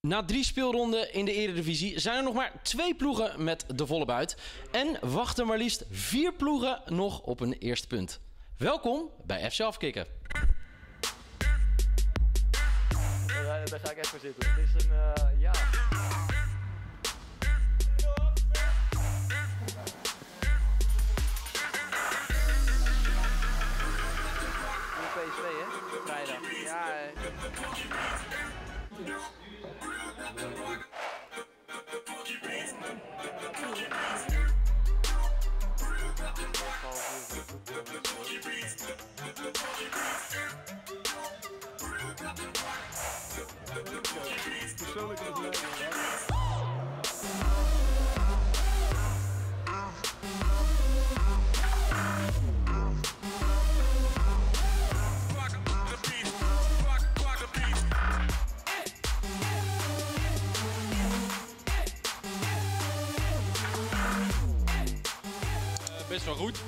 Na drie speelronden in de Eredivisie zijn er nog maar twee ploegen met de volle buit. En wachten maar liefst vier ploegen nog op een eerste punt. Welkom bij FC Afkikken. Daar, ga ik even zitten. Is een, eh, ja. Hè? Ja, eh. Best wel goed.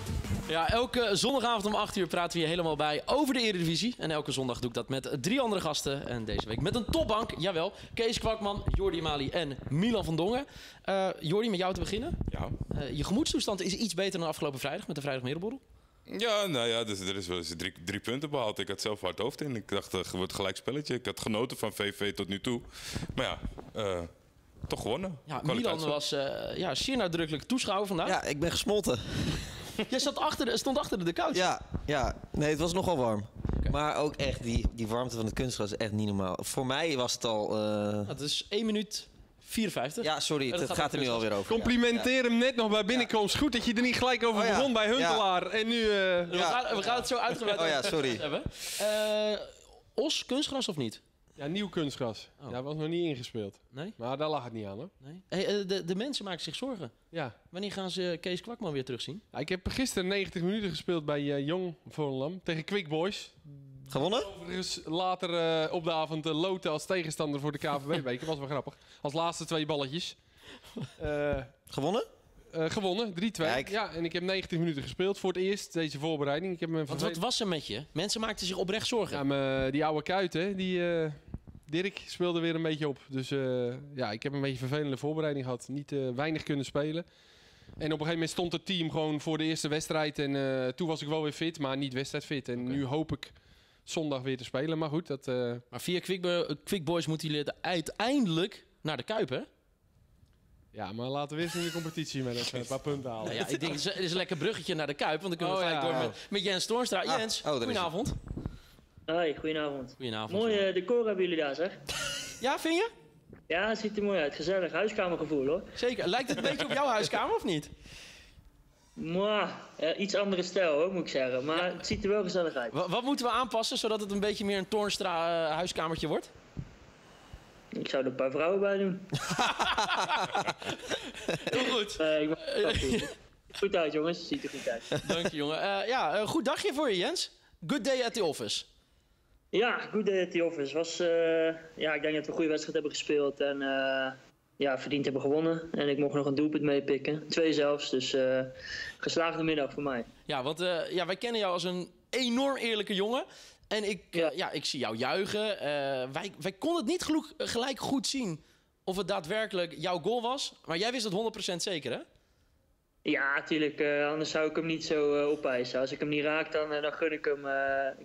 Ja, elke zondagavond om 8 uur praten we hier helemaal bij over de Eredivisie. En elke zondag doe ik dat met drie andere gasten. En deze week met een topbank, jawel. Kees Kwakman, Jordi Mali en Milan van Dongen. Eh Jordi, met jou te beginnen. Ja. Eh, je gemoedstoestand is iets beter dan afgelopen vrijdag met de vrijdagmiddelborrel. Ja, nou ja, dus er is wel eens drie, drie punten behaald. Ik had zelf hard hoofd in. Ik dacht, het wordt gelijk spelletje. Ik had genoten van VV tot nu toe. Maar ja, eh, toch gewonnen. Ja. Milan was eh, ja, zeer nadrukkelijk toeschouwer vandaag. Ja, ik ben gesmolten. Jij zat achter stond achter de couch. Ja, ja. Nee, het was nogal warm. Maar ook echt, die, die warmte van het kunstgras is echt niet normaal. Voor mij was het al... eh, Het is 1 minuut 54. Ja, sorry, het, gaat er nu alweer over. Complimenteer hem net nog bij binnenkomst. Goed dat je er niet gelijk over Oh ja. begon bij Huntelaar. En nu... eh, We, gaan, we gaan het zo uitgebreid Oh ja, sorry. hebben. Eh, Os, kunstgras of niet? Ja, nieuw kunstgras. Oh. Ja, was nog niet ingespeeld. Nee? Maar daar lag het niet aan hoor. nee? Hey, eh, de, de mensen maken zich zorgen. Ja. Wanneer gaan ze Kees Kwakman weer terugzien? Ja, ik heb gisteren 90 minuten gespeeld bij eh, Jong Volendam tegen Quick Boys. Gewonnen? Overigens later eh, op de avond uh, loten als tegenstander voor de KVB-beker. was wel grappig. Als laatste twee balletjes. Gewonnen? Eh, gewonnen, 3-2. Kijk. Ja, en ik heb 90 minuten gespeeld voor het eerst, deze voorbereiding. Ik heb me Want wat was er met je? Mensen maakten zich oprecht zorgen. Ja, mijn- die oude kuit, hè, die eh, Dirk speelde weer een beetje op. Dus eh, ja, ik heb een beetje een vervelende voorbereiding gehad. Niet eh, weinig kunnen spelen. En op een gegeven moment stond het team gewoon voor de eerste wedstrijd. En eh, toen was ik wel weer fit, maar niet wedstrijdfit. En nu hoop ik zondag weer te spelen. Maar goed, dat... eh, Maar via eh, Quick Boys moeten jullie uiteindelijk naar de Kuip, hè? Ja, maar laten we eerst in de competitie met even een paar punten halen. Nou ja, ik denk, het is- een lekker bruggetje naar de Kuip. Want dan kunnen we Oh, gelijk ja. door met, met Jens Toornstra. Ah, Jens, oh, goedenavond. Hoi, goedenavond. Goedenavond. Mooi eh, decor hebben jullie daar, zeg. Ja, vind je? Ja, het ziet er mooi uit. Gezellig huiskamergevoel, hoor. Zeker. Lijkt het een beetje op jouw huiskamer, of niet? Mwah, eh, iets andere stijl, hoor, moet ik zeggen. Maar het ziet er wel gezellig uit. Wa- wat moeten we aanpassen, zodat het een beetje meer een Toornstra eh, huiskamertje wordt? Ik zou er een paar vrouwen bij doen. Heel goed. Nee, ik ben goed. Goed uit, jongens. Ziet er goed uit. Dank je, jongen. Eh, ja, een goed dagje voor je, Jens. Good day at the office. Ja, goed day at the office. Was, eh, ja, ik denk dat we een goede wedstrijd hebben gespeeld. En eh, ja, verdiend hebben gewonnen. En ik mocht nog een doelpunt meepikken. Twee zelfs. Dus eh, geslaagde middag voor mij. Ja, want eh, ja, wij kennen jou als een enorm eerlijke jongen. En ik, eh, Ja. ja, ik zie jou juichen. Eh, wij, wij konden het niet gelijk goed zien of het daadwerkelijk jouw goal was. Maar jij wist het 100% zeker, hè? Ja, natuurlijk. eh, anders zou ik hem niet zo eh opeisen. Als ik hem niet raak, dan, dan gun ik hem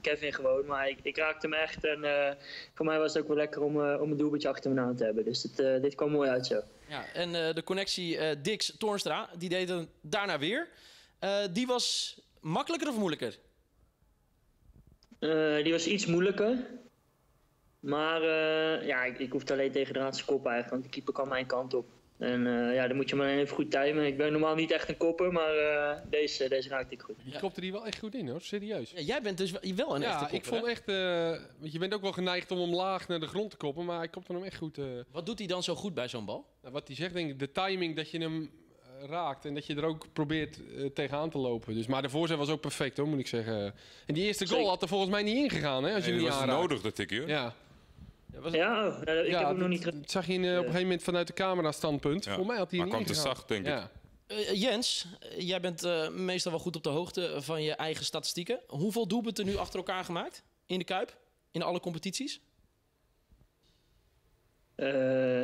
Kevin gewoon. Maar ik, ik raakte hem echt. En voor mij was het ook wel lekker om, om een doelpuntje achter me aan te hebben. Dus dit, dit kwam mooi uit zo. Ja, en de connectie Dix Toornstra, die deed het daarna weer. Die was makkelijker of moeilijker? Eh, die was iets moeilijker. Maar eh, ja, ik, ik hoefde alleen tegen de raadse kop eigenlijk. Want de keeper kwam mijn kant op. En eh, ja, dan moet je maar even goed timen. Ik ben normaal niet echt een kopper, maar eh, deze, deze raakte ik goed. Je kopte die wel echt goed in hoor, serieus. Ja, jij bent dus wel- wel een echte Ja, kopper, ik vond hè? echt... eh, want je bent ook wel geneigd om hem laag naar de grond te koppen. Maar ik kopte hem echt goed... eh, Wat doet hij dan zo goed bij zo'n bal? Nou, wat hij zegt, denk ik, de timing dat je hem raakt en dat je er ook probeert eh, tegenaan te lopen. Dus, maar de voorzet was ook perfect, hoor, moet ik zeggen. En die eerste goal Zeker. had er volgens mij niet ingegaan, hè, als je niet was aanraakt. nodig, dat tikje. hoor. Ja, Ja, nou, ik ja heb hem nog dat- niet dat zag je in, eh, op een gegeven moment vanuit de camera-standpunt. Ja. Volgens mij had hij Maar niet kwam te zacht, denk ik. ja. Eh, Jens, eh, jij bent eh, meestal wel goed op de hoogte van je eigen statistieken. Hoeveel doelpunten nu achter elkaar gemaakt in de Kuip? In alle competities? Eh,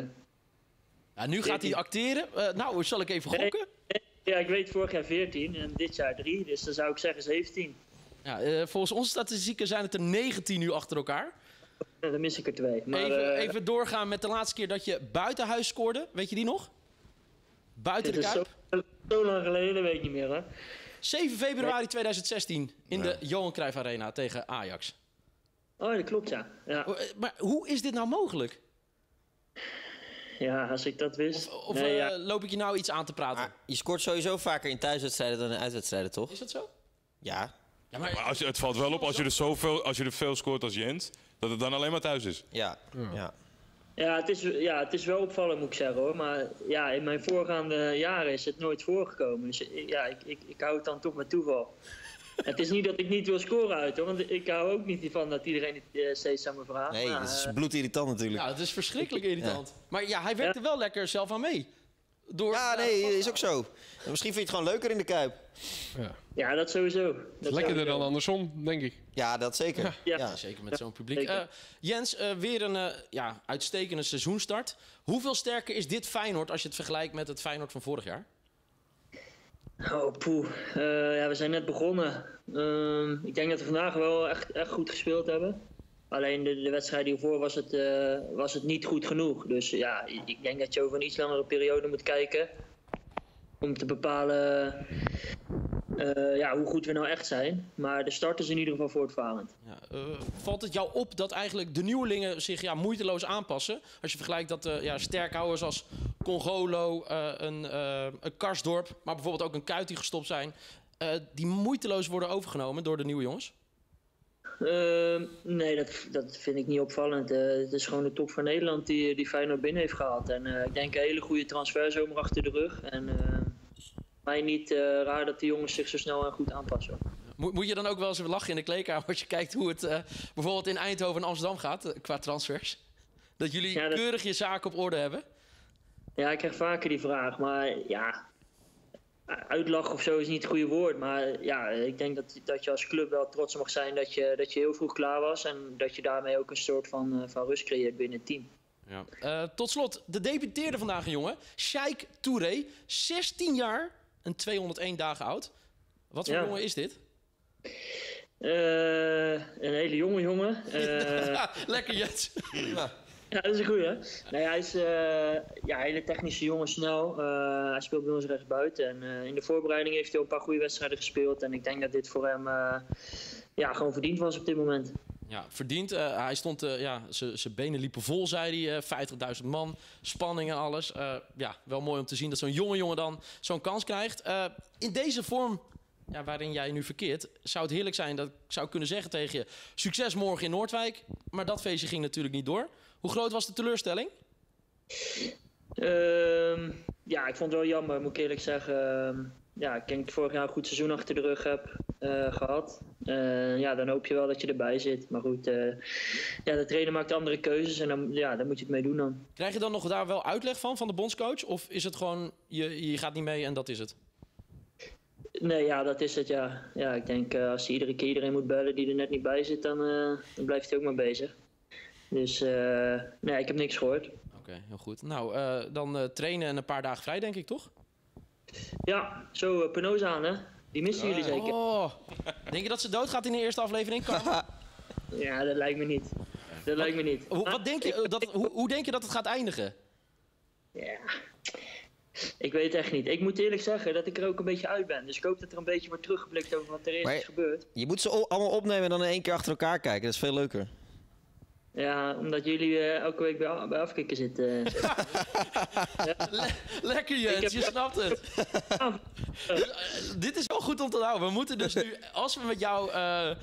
Ja, nu gaat hij acteren. Eh, nou, zal ik even gokken? ja, ik weet vorig jaar 14 en dit jaar 3, dus dan zou ik zeggen 17. Ja, eh, volgens onze statistieken zijn het er 19 nu achter elkaar. Dan mis ik er twee. Maar, even, eh, even doorgaan met de laatste keer dat je buitenhuis scoorde. Weet je die nog? Buiten de is Kuip. zo, zo lang geleden, weet ik niet meer. Hè? 7 februari 2016 in de Johan Cruijff Arena tegen Ajax. Oh, dat klopt, ja. ja. Oh, eh, Maar hoe is dit nou mogelijk? Ja, als ik dat wist. Of, of nee, eh, ja. loop ik je nou iets aan te praten? Maar je scoort sowieso vaker in thuiswedstrijden dan in uitwedstrijden, toch? Is dat zo? Ja. Ja, maar, Maar als je, het valt wel op als je, er zoveel, als je er veel scoort als Jens, dat het dan alleen maar thuis is. Ja. ja. Ja, het is, ja, het is wel opvallend, moet ik zeggen hoor. Maar ja, in mijn voorgaande jaren is het nooit voorgekomen. Dus ja, ik, ik, ik hou het dan toch met toeval. Het is niet dat ik niet wil scoren uit hoor. Want ik hou ook niet van dat iedereen het eh, steeds aan me vraagt. Nee, maar, dat is eh, bloedirritant natuurlijk. ja, het is verschrikkelijk irritant. Maar ja, hij werkt er wel lekker zelf aan mee. Door, Ja, nee, is ook zo. En misschien vind je het gewoon leuker in de Kuip. ja, dat sowieso. Dat Lekkerder dan andersom, denk ik. Ja, dat zeker. Ja. Ja. Zeker met zo'n publiek. Eh, Jens, eh, weer een eh, ja, uitstekende seizoenstart. Hoeveel sterker is dit Feyenoord als je het vergelijkt met het Feyenoord van vorig jaar? Oh, poeh. Eh, ja, we zijn net begonnen. Ehm, ik denk dat we vandaag wel echt, echt goed gespeeld hebben. Alleen de, de wedstrijd hiervoor was het, eh, was het niet goed genoeg. Dus ja, ik denk dat je over een iets langere periode moet kijken. Om te bepalen eh, ja, hoe goed we nou echt zijn. Maar de start is in ieder geval voortvarend. Ja, eh, valt het jou op dat eigenlijk de nieuwelingen zich ja, moeiteloos aanpassen? Als je vergelijkt dat eh ja, sterkhouders als Congolo, een, een Karsdorp, maar bijvoorbeeld ook een Kuit die gestopt zijn, die moeiteloos worden overgenomen door de nieuwe jongens? Ehm, nee, dat, dat vind ik niet opvallend. Het is gewoon de top van Nederland die, die Feyenoord binnen heeft gehaald. En ik denk een hele goede transferzomer achter de rug. En eh, mij niet eh, raar dat die jongens zich zo snel en goed aanpassen. Moet, moet je dan ook wel eens lachen in de kleedkamer als je kijkt hoe het eh, bijvoorbeeld in Eindhoven en Amsterdam gaat eh, qua transfers? Dat jullie Ja, dat- keurig je zaken op orde hebben? Ja, ik krijg vaker die vraag. Maar ja, uitlachen of zo is niet het goede woord. Maar ja, ik denk dat, dat je als club wel trots mag zijn dat je, dat je heel vroeg klaar was. En dat je daarmee ook een soort van, eh, van rust creëert binnen het team. Ja. Eh, tot slot, de debuteerde vandaag een jongen, Sheikh Touré, 16 jaar en 201 dagen oud. Wat voor Ja. jongen is dit? Eh, een hele jonge jongen. Eh, lekker Jens. Ja, dat is een goeie. Nee, hij is eh, ja, een hele technische jongen, snel. Eh, hij speelt bij ons rechtsbuiten. En eh, in de voorbereiding heeft hij al een paar goede wedstrijden gespeeld. En ik denk dat dit voor hem eh, ja, gewoon verdiend was op dit moment. Ja, verdiend. Eh, hij stond, eh, ja, zijn benen liepen vol, zei hij. eh 50.000 man, spanning en alles. Eh, ja, wel mooi om te zien dat zo'n jonge jongen dan zo'n kans krijgt. Eh, in deze vorm ja, waarin jij nu verkeert, zou het heerlijk zijn dat ik zou kunnen zeggen tegen je... Succes morgen in Noordwijk. Maar dat feestje ging natuurlijk niet door. Hoe groot was de teleurstelling? Ehm, ja, ik vond het wel jammer, moet ik eerlijk zeggen. Ehm, ja, ik denk dat ik vorig jaar een goed seizoen achter de rug heb eh, gehad. Eh, ja, dan hoop je wel dat je erbij zit. Maar goed, eh, ja, de trainer maakt andere keuzes en dan, ja, dan moet je het mee doen dan. Krijg je dan nog daar wel uitleg van, van de bondscoach? Of is het gewoon, je, je gaat niet mee en dat is het? Nee, ja, dat is het, ja. Ja, ik denk als hij iedere keer iedereen moet bellen die er net niet bij zit, dan, dan blijft hij ook maar bezig. Dus nee, ik heb niks gehoord. Oké, heel goed. Nou, dan trainen en een paar dagen vrij, denk ik, toch? Ja, zo uh, aan, hè? Die missen jullie zeker. Oh, denk je dat ze doodgaat in de eerste aflevering? Kan? Ja, dat lijkt me niet. Dat lijkt me niet. Hoe, wat denk je, eh, dat, hoe, hoe denk je dat het gaat eindigen? Ja. Ik weet het echt niet. Ik moet eerlijk zeggen dat ik er ook een beetje uit ben. Dus ik hoop dat er een beetje wordt teruggeblikt over wat er eerst Maar- is gebeurd. Je moet ze allemaal opnemen en dan in één keer achter elkaar kijken. Dat is veel leuker. Ja, omdat jullie eh, elke week bij, bij afkikken zitten. Lekker Jens, heb- je snapt het. Dit is wel goed om te houden. We moeten dus nu, als we met jou eh, eh,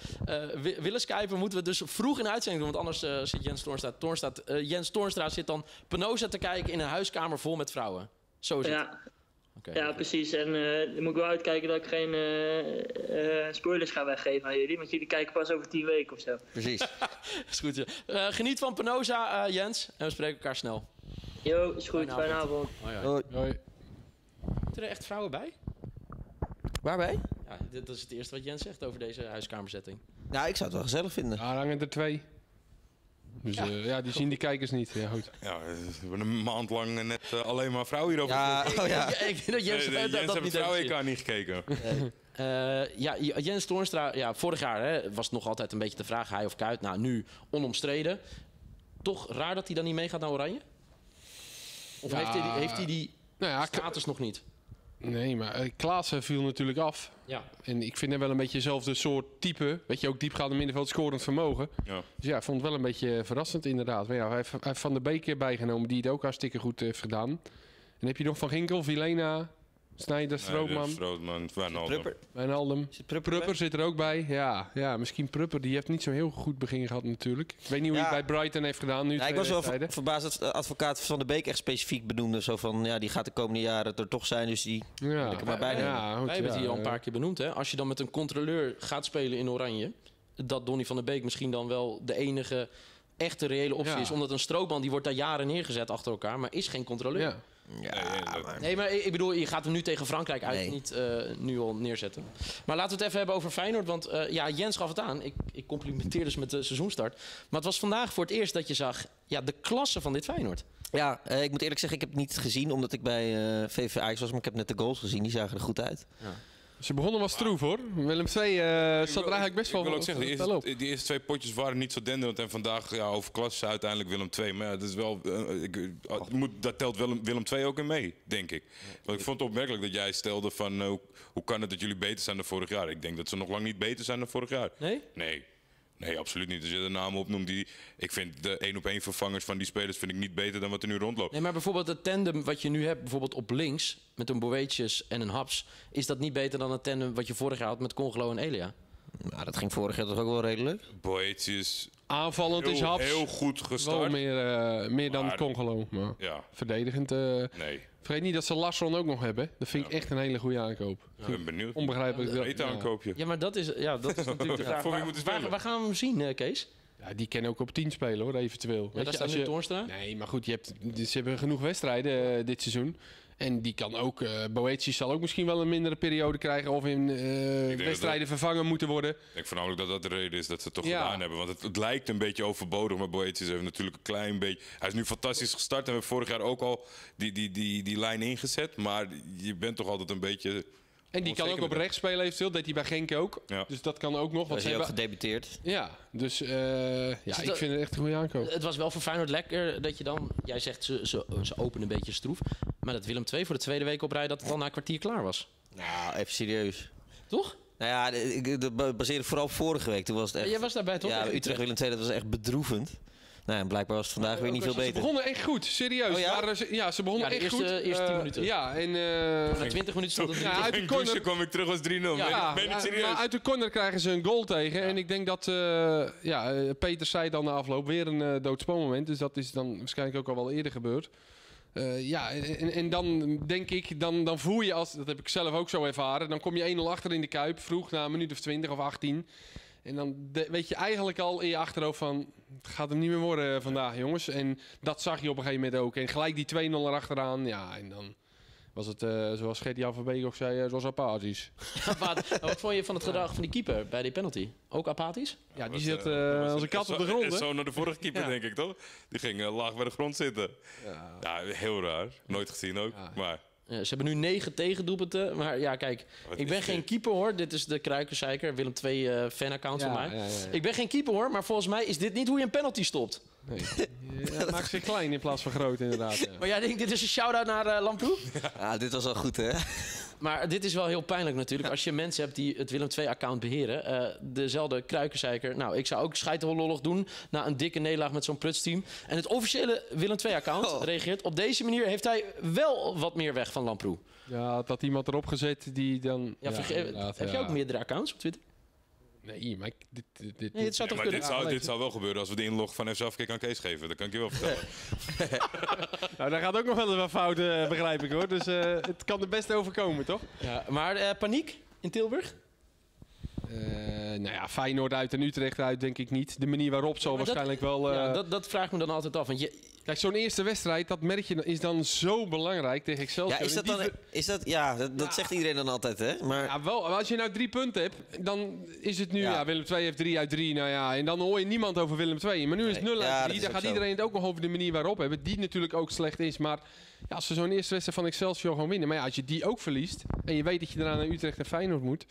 wi- willen skypen, moeten we dus vroeg in uitzending doen. Want anders zit Jens Toornstra, Toornstra, Jens Toornstra zit dan Penosa te kijken in een huiskamer vol met vrouwen. Zo is het. Ja, ja, precies. En eh, dan moet ik wel uitkijken dat ik geen eh, eh, spoilers ga weggeven aan jullie. Want jullie kijken pas over tien weken of zo. Precies. Is goed. ja. Eh, geniet van Penosa, eh, Jens. En we spreken elkaar snel. Yo, is goed. Fijne avond. Hoi, hoi. Er echt vrouwen bij? Waarbij? Ja, dit dat is het eerste wat Jens zegt over deze huiskamerzetting. Nou, ik zou het wel gezellig vinden. Daar hangen er twee. Dus ja, ja die zien die kijkers niet. Ja, goed. Ja, we hebben een maand lang net eh, alleen maar vrouwen hierover Ja, oh ja. Ik vind dat Jens, Nee, eh, nee, dat, Jens dat heeft niet vrouwen niet gekeken. Eh, ja, Jens Toornstra, ja, vorig jaar hè, was het nog altijd een beetje de vraag, hij of Kuit. Nou, nu onomstreden. Toch raar dat hij dan niet meegaat naar Oranje? Of Ja. heeft, hij die, heeft hij die Nou ja, status nog niet? Nee, maar eh, Klaassen viel natuurlijk af. Ja. En ik vind hem wel een beetje dezelfde soort type. Weet je, ook diepgaande middenveld scorend vermogen. Ja. Dus ja, ik vond het wel een beetje verrassend inderdaad. Maar ja, hij heeft, hij heeft Van der Beek bijgenomen, die het ook hartstikke goed heeft gedaan. En heb je nog Van Ginkel, Vilena, Snijder, Strootman, Strootman, Wijnaldum. Prupper. Wijnaldum. Zit Prupper Prupper zit er ook bij. Ja, ja, misschien Prupper. Die heeft niet zo'n heel goed begin gehad natuurlijk. Ik weet niet hoe Ja. hij het bij Brighton heeft gedaan nu. Ja, ik was wel ver- verbaasd dat de advocaat van de Beek echt specifiek benoemde. Zo van, ja, die gaat de komende jaren er toch zijn, dus die... Ja, ik er maar bij ja, goed, Wij hebben al een paar keer benoemd. Hè? Als je dan met een controleur gaat spelen in Oranje... dat Donny van der Beek misschien dan wel de enige echte reële optie Ja. is. Omdat een strookman, die wordt daar jaren neergezet achter elkaar... maar is geen controleur. Ja. Ja, Nee, maar... Nee, maar ik bedoel, je gaat hem nu tegen Frankrijk uit Nee. niet eh, nu al neerzetten. Maar laten we het even hebben over Feyenoord. Want eh, ja, Jens gaf het aan. Ik, ik complimenteer dus met de seizoenstart. Maar het was vandaag voor het eerst dat je zag ja, de klasse van dit Feyenoord. Ja, eh, ik moet eerlijk zeggen, ik heb het niet gezien omdat ik bij VV Ajax was. Maar ik heb net de goals gezien, die zagen er goed uit. Ze begonnen was stroef hoor. Willem II eh, zat er eigenlijk best wel Ik wil ook zeggen, die eerste, die eerste twee potjes waren niet zo denderend. En vandaag ja, over klasse uiteindelijk Willem II. Maar ja, dat, is wel, eh, ik, eh, moet, dat telt Willem, Willem II ook in mee, denk ik. Want ik vond het opmerkelijk dat jij stelde van... hoe- hoe kan het dat jullie beter zijn dan vorig jaar? Ik denk dat ze nog lang niet beter zijn dan vorig jaar. Nee? Nee. Nee, absoluut niet. Als je de namen opnoemt, die, ik vind de één op één vervangers van die spelers vind ik niet beter dan wat er nu rondloopt. Nee, maar bijvoorbeeld het tandem wat je nu hebt, bijvoorbeeld op links... met een Boetjes en een Haps... is dat niet beter dan het tandem wat je vorig jaar had met Congelo en Elia? Nou, dat ging vorig jaar toch ook wel redelijk? Boetius, Aanvallend is heel, Haps heel goed wel gestart. meer, eh, meer dan Maar- Congolo. Maar Ja, verdedigend. eh, nee. vergeet niet dat ze Larsson ook nog hebben. Dat vind ik echt een hele goede aankoop. Ik ben benieuwd. Onbegrijpelijk. dat- ja. aankoopje. Ja, maar dat is, ja, dat is natuurlijk de vraag. voor wie Waar, waar, spelen? waar gaan we hem zien, eh, Kees? Ja, die kan ook op 10 spelen hoor, eventueel. Ja, Weet daar je, staat als nu je- Toornstra. Nee, maar goed, je hebt, ze hebben genoeg wedstrijden dit seizoen. En die kan ook, Boetius zal ook misschien wel een mindere periode krijgen of in eh, wedstrijden vervangen moeten worden. Ik denk voornamelijk dat dat de reden is dat ze het toch Ja. gedaan hebben. Want het, het lijkt een beetje overbodig, maar Boetius heeft natuurlijk een klein beetje... Hij is nu fantastisch gestart en we hebben vorig jaar ook al die, die, die, die lijn ingezet. Maar je bent toch altijd een beetje... En die kan ook op rechts spelen eventueel, deed hij bij Genk ook. Ja. Dus dat kan ook nog. Want ze hij ook gedebuteerd? ja, dus eh, ja, ik dat- vind het echt een goede aankoop. Het was wel voor Feyenoord lekker dat je dan... Jij zegt ze, ze, ze openen een beetje stroef. Maar dat Willem II voor de tweede week op rij... dat het al na een kwartier klaar was. Nou, even serieus. Toch? Nou ja, de- ik- dat ba- baseerde vooral op vorige week. Toen was het echt... Jij was daarbij toch? ja, Tegen Utrecht Willem II, dat was echt bedroevend. Nou, en blijkbaar was het vandaag weer niet veel Ze beter. begonnen echt goed, serieus. Oh ja? Maar, eh, ja, ze begonnen Ja, de echt eerste- goed. eerste 10 Eh, minuten. Ja, en... eh, Na 20 minuten stond het Ja, uit de corner- kwam ik terug als 3-0. Ja, ben, Ja, ben je ja, niet serieus? maar uit de corner krijgen ze een goal tegen. En ik denk dat, eh, ja, eh, Peter zei dan na afloop weer een uh, doodspoormoment. Dus dat is dan waarschijnlijk ook al wel eerder gebeurd. Eh, ja, en, en dan denk ik, dan, dan voel je als, dat heb ik zelf ook zo ervaren, dan kom je 1-0 achter in de Kuip, vroeg na een minuut of 20 of 18. En dan de- weet je eigenlijk al in je achterhoofd van, het gaat hem niet meer worden vandaag jongens. En dat zag je op een gegeven moment ook. En gelijk die 2-0 erachteraan, ja, en dan was het, eh, zoals Gert-Jan van Beek ook zei, eh, zoals apathisch. Wat, wat vond je van het gedrag van die keeper bij die penalty? Ook apathisch? Ja, die zit was als een kat op de grond? Zo naar de vorige keeper, Ja. denk ik, toch? Die ging laag bij de grond zitten. Ja, heel raar. Nooit gezien ook. Ja. Maar Ja, ze hebben nu negen tegendoelpunten. Maar ja, kijk, Wat ik ben geen dit? keeper hoor. Dit is de Kruikenzeiker, Willem II eh fanaccount van mij. ja, ja, ja. Ik ben geen keeper hoor, maar volgens mij is dit niet hoe je een penalty stopt. Nee. Ja, maakt zich klein in plaats van groot, inderdaad. Ja. Maar jij denkt, dit is een shout-out naar eh Lamproe? Ja, dit was al goed, hè? Maar dit is wel heel pijnlijk natuurlijk. Als je mensen hebt die het Willem II-account beheren. Eh, dezelfde kruikenzeiker. Nou, ik zou ook scheitenlollig doen na een dikke nederlaag met zo'n prutsteam. En het officiële Willem II-account Oh. reageert. Op deze manier heeft hij wel wat meer weg van Lamproe. Ja, dat iemand erop gezet die dan... Ja, inderdaad, heb je ja. ook meerdere accounts op Twitter? Nee, maar ik, dit, dit, dit, Nee, zou Ja, toch maar kunnen? dit, zou, dit zou wel gebeuren als we de inlog van FC Afkick aan Kees geven. Dat kan ik je wel vertellen. Nou, daar gaat ook nog wel eens wat fouten, eh, begrijp ik hoor. Dus eh, het kan er best overkomen, toch? Ja, maar eh, paniek in Tilburg? Eh, nou ja, Feyenoord uit en Utrecht uit denk ik niet. De manier waarop zal dat- waarschijnlijk wel... eh, ja, dat, dat vraag ik me dan altijd af. Want je, Kijk, zo'n eerste wedstrijd, dat merk je, is dan zo belangrijk tegen Excelsior. Ja, is dat dan... Is dat, ja, dat, dat zegt iedereen dan altijd, hè? Maar Ja, wel, als je nou drie punten hebt, dan is het nu... Ja. Ja. Willem II heeft drie uit drie, nou ja. En dan hoor je niemand over Willem II. Maar nu is het Nee. 0 Ja, uit drie. Dan gaat zo. iedereen het ook nog over de manier waarop hebben. Die natuurlijk ook slecht is. Maar ja, als ze zo'n eerste wedstrijd van Excelsior gewoon winnen. Maar ja, als je die ook verliest en je weet dat je daarna naar Utrecht en Feyenoord moet.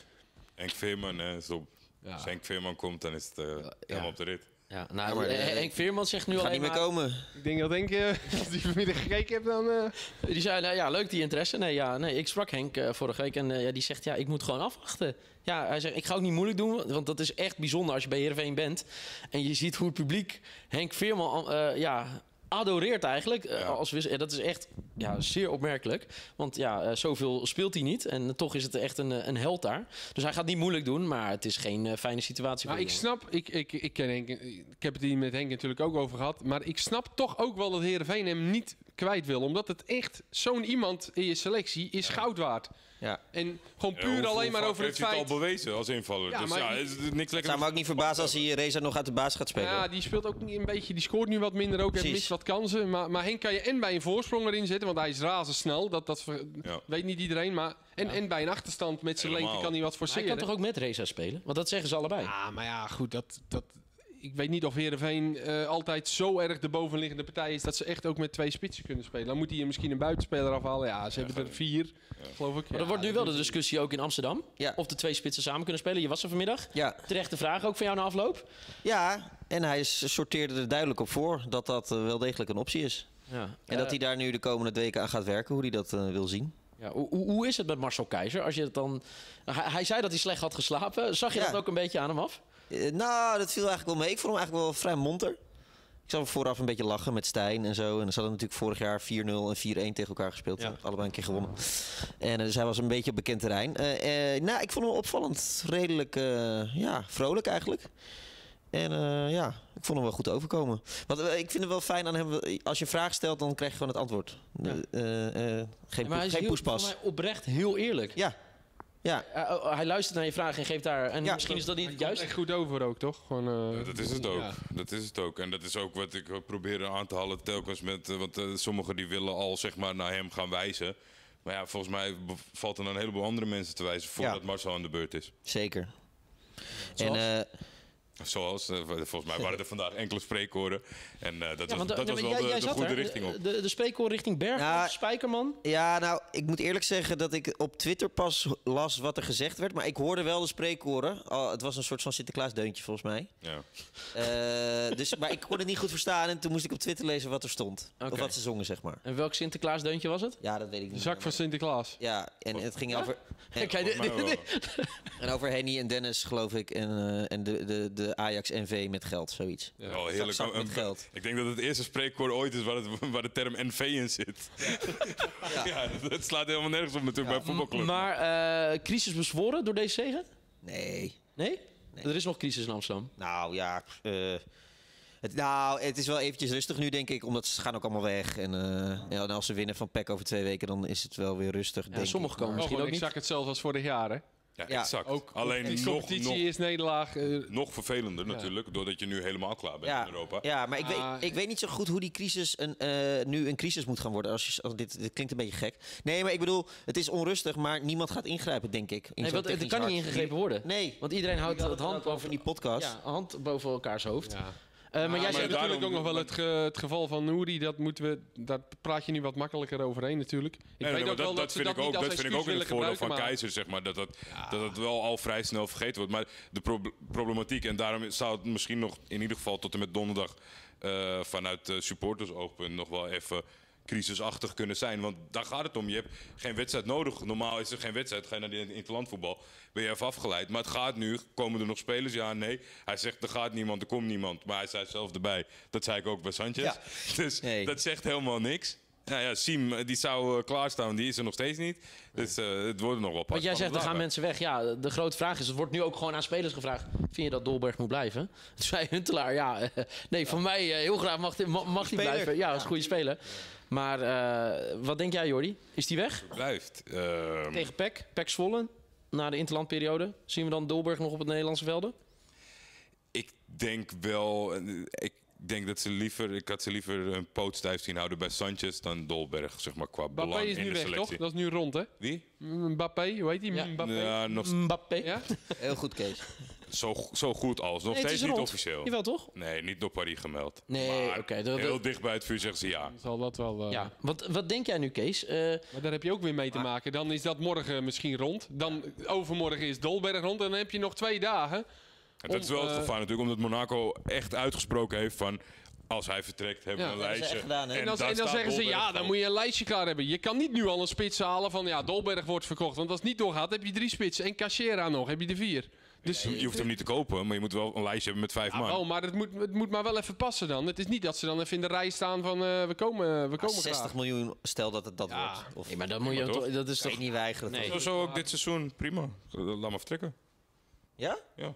Henk Veerman, hè, Ja. als Henk Veerman komt, dan is het eh, helemaal op de rit. Ja, nou, Ja, maar, eh, eh, Henk Veerman zegt nu gaat alleen niet meer komen. Ik denk dat denk, eh, als die vanmiddag gekeken hebt, dan... eh, Die zei, nou ja, leuk die interesse. Nee, ja, nee ik sprak Henk eh, vorige week en eh, ja, die zegt, ja, ik moet gewoon afwachten. Ja, hij zegt, ik ga ook niet moeilijk doen, want dat is echt bijzonder als je bij Heerenveen bent. En je ziet hoe het publiek Henk Veerman, eh, ja, adoreert eigenlijk. eh, Ja. als wis- eh, dat is echt ja, zeer opmerkelijk. Want ja, eh, zoveel speelt hij niet. En toch is het echt een, een held daar. Dus hij gaat niet moeilijk doen, maar het is geen fijne situatie Maar voor ik snap, ik, ik, ik, ken Henk, ik heb het hier met Henk natuurlijk ook over gehad. Maar ik snap toch ook wel dat Heerenveen hem niet kwijt wil. Omdat het echt, zo'n iemand in je selectie is goud waard. Ja. En gewoon puur alleen maar over het heeft hij feit... het al bewezen als invaller. Ja, dus maar ja, is het niks lekker. zou me ook niet verbazen als hij Reza nog uit de baas gaat spelen. Ja, die speelt ook niet een beetje. Die scoort nu wat minder ook en mist wat kansen. Maar, maar Henk kan je en bij een voorsprong erin zetten, want hij is razendsnel. Dat, dat ver- Ja. weet niet iedereen. Maar, en, en bij een achterstand met zijn lengte kan hij wat Maar hij forceren. kan toch ook met Reza spelen? Want dat zeggen ze allebei. Ja, maar ja, goed. Dat, dat, ik weet niet of Heerenveen eh altijd zo erg de bovenliggende partij is... dat ze echt ook met twee spitsen kunnen spelen. Dan moet hij misschien een buitenspeler afhalen. Ja, ze hebben er vier, geloof ik. Maar Ja, er wordt nu wel de is- discussie ook in Amsterdam. Ja. Of de twee spitsen samen kunnen spelen. Je was er vanmiddag. Ja. Terechte vraag ook van jou na afloop. ja, en hij is- sorteerde er duidelijk op voor dat dat eh, wel degelijk een optie is. Ja. En dat hij daar nu de komende weken aan gaat werken, hoe hij dat eh, wil zien. Ja, hoe, hoe- hoe is het met Marcel Keizer? Als je het dan... hij, hij zei dat hij slecht had geslapen. Zag je Ja. dat ook een beetje aan hem af? Eh, nou, dat viel eigenlijk wel mee. Ik vond hem eigenlijk wel vrij monter. Ik zag hem vooraf een beetje lachen met Stijn en zo. En ze hadden natuurlijk vorig jaar 4-0 en 4-1 tegen elkaar gespeeld. Ja. Allebei een keer gewonnen. En eh, dus hij was een beetje op bekend terrein. Eh, nou, ik vond hem opvallend redelijk ja, vrolijk eigenlijk. En ja, ik vond hem wel goed overkomen. Want ik vind het wel fijn aan hem. Als je een vraag stelt, dan krijg je gewoon het antwoord. Geen maar hij is geen heel, poespas. mij oprecht heel eerlijk. Ja, ja. Eh, oh, hij luistert naar je vraag en geeft daar... En Ja, misschien is dat niet het juiste. echt goed over ook, toch? Gewoon, eh, Ja, dat is het ook. ja. Dat is het ook. En dat is ook wat ik probeer aan te halen telkens met... eh, want sommigen die willen al zeg maar naar hem gaan wijzen. Maar ja, volgens mij valt er dan een heleboel andere mensen te wijzen voordat Ja. Marcel aan de beurt is. Zeker. Zoals? En eh, Zoals, eh, volgens mij waren er vandaag enkele spreekkoren. En eh, dat Ja, was, want, dat eh, was wel jij- de, jij de goede er. richting op. De, de spreekkoor richting Berg, Ja. Spijkerman. Ja, nou, ik moet eerlijk zeggen dat ik op Twitter pas las wat er gezegd werd. Maar ik hoorde wel de spreekkoren. Oh, het was een soort van Sinterklaasdeuntje volgens mij. Ja. Eh, dus, maar ik kon het niet goed verstaan. En toen moest ik op Twitter lezen wat er stond. Of wat ze zongen, zeg maar. En welk Sinterklaasdeuntje was het? Ja, dat weet ik De niet. zak van Sinterklaas. Ja, en het ging over, en, over Henny en Dennis, geloof ik. En, eh, en de, de, de Ajax NV met geld, zoiets. Wel heerlijk. Zak met Een- geld. Ik denk dat het eerste spreekkoor ooit is waar, het, waar de term NV in zit. Ja, dat, dat slaat helemaal nergens op natuurlijk bij voetbalclub. Maar eh, crisis bezworen door deze zegen? Nee. Nee? Er is nog crisis in Amsterdam. Nou ja, eh, het, nou, het is wel eventjes rustig nu, denk ik. Omdat ze gaan ook allemaal weg. En, eh, ja, en als ze winnen van PEC over twee weken, dan is het wel weer rustig, Ja, denk sommigen ik. komen Oh, misschien gewoon ook niet. exact hetzelfde als vorig jaar, hè? Ja, ja, exact. Ook Alleen die nog, competitie nog, is nederlaag. eh, nog vervelender natuurlijk, doordat je nu helemaal klaar bent Ja, in Europa. ja, maar ik, Ah, weet, ik weet niet zo goed hoe die crisis een, eh, nu een crisis moet gaan worden. Als je, als dit, dit klinkt een beetje gek. Nee, maar ik bedoel, het is onrustig, maar niemand gaat ingrijpen, denk ik. in Nee, want technisch kan niet ingegrepen worden. Nee. Want iedereen houdt het hand boven die podcast. Ja, hand boven elkaars hoofd. Eh, maar jij hebt daarom- natuurlijk ook nog wel het, ge- het geval van Nouri. Dat moeten we, daar praat je nu wat makkelijker overheen natuurlijk. Ik Nee, weet ook dat, wel dat, vind ik ook, dat vind ik ook in het voordeel van Keizer, zeg maar. Dat dat, dat het wel al vrij snel vergeten wordt. Maar de prob- problematiek, en daarom zou het misschien nog in ieder geval tot en met donderdag eh, vanuit uh, supportersoogpunt nog wel even crisisachtig kunnen zijn. Want daar gaat het om. Je hebt geen wedstrijd nodig. Normaal is er geen wedstrijd. Ga je naar de interlandvoetbal, ben je even afgeleid. Maar het gaat nu. Komen er nog spelers? Ja, nee. Hij zegt er gaat niemand, er komt niemand. Maar hij zei zelf erbij. Dat zei ik ook bij Sanchez. Ja. Dus Nee. dat zegt helemaal niks. Nou ja, Siem, eh, die zou eh, klaarstaan, die is er nog steeds niet. Dus eh, het worden nog wel pas. Want jij zegt, er gaan mensen weg. Ja, de grote vraag is, het wordt nu ook gewoon aan spelers gevraagd. Vind je dat Dolberg moet blijven? Toen zei Huntelaar, ja, nee, van mij heel graag mag, hij blijven. Ja, dat is een goede speler. Maar eh, wat denk jij, Jordi? Is die weg? Blijft. Ehm, Tegen PEC, PEC Zwolle, na de interlandperiode. Zien we dan Dolberg nog op het Nederlandse velden? ik denk wel. eh, Ik, denk dat ze liever, ik had ze liever een poot stijf zien houden bij Sanchez dan Dolberg, zeg maar, qua Mbappé belang is in nu de weg, selectie. toch? Dat is nu rond, hè? Wie? Mbappé, hoe heet die? Ja. Mbappé. Ja, nog Mbappé. Ja? Heel goed, Kees. Zo, zo goed als. Nog Nee, steeds niet rond. officieel. Jawel, toch? Nee, niet door Paris gemeld. Nee, Maar oké, dat- heel dat- dicht bij het vuur zeggen ze ja. Zal dat wel... eh, Ja. Wat, wat denk jij nu, Kees? Eh, Maar daar heb je ook weer mee te maken. Dan is dat morgen misschien rond. Dan overmorgen is Dolberg rond. En dan heb je nog twee dagen. En dat is wel het eh, gevaar natuurlijk, omdat Monaco echt uitgesproken heeft van... Als hij vertrekt, hebben Ja. we een lijstje. gedaan, hè? En en dan zeggen ze, ja, dan moet je een lijstje klaar hebben. Je kan niet nu al een spits halen van, ja, Dolberg wordt verkocht. Want als het niet doorgaat, heb je drie spitsen. En Cachera nog, heb je er vier. Dus, Je hoeft hem niet te kopen, maar je moet wel een lijstje hebben met vijf man. Oh, maar het moet, het moet maar wel even passen dan. Het is niet dat ze dan even in de rij staan van, eh, we komen, we komen 60 graag. miljoen, stel dat het dat Ja. wordt. Of nee, maar dan moet je Maar toch? Dat is toch... niet weigeren, Nee. Zo, zo ook dit seizoen, prima. Laat maar vertrekken. Ja? Ja.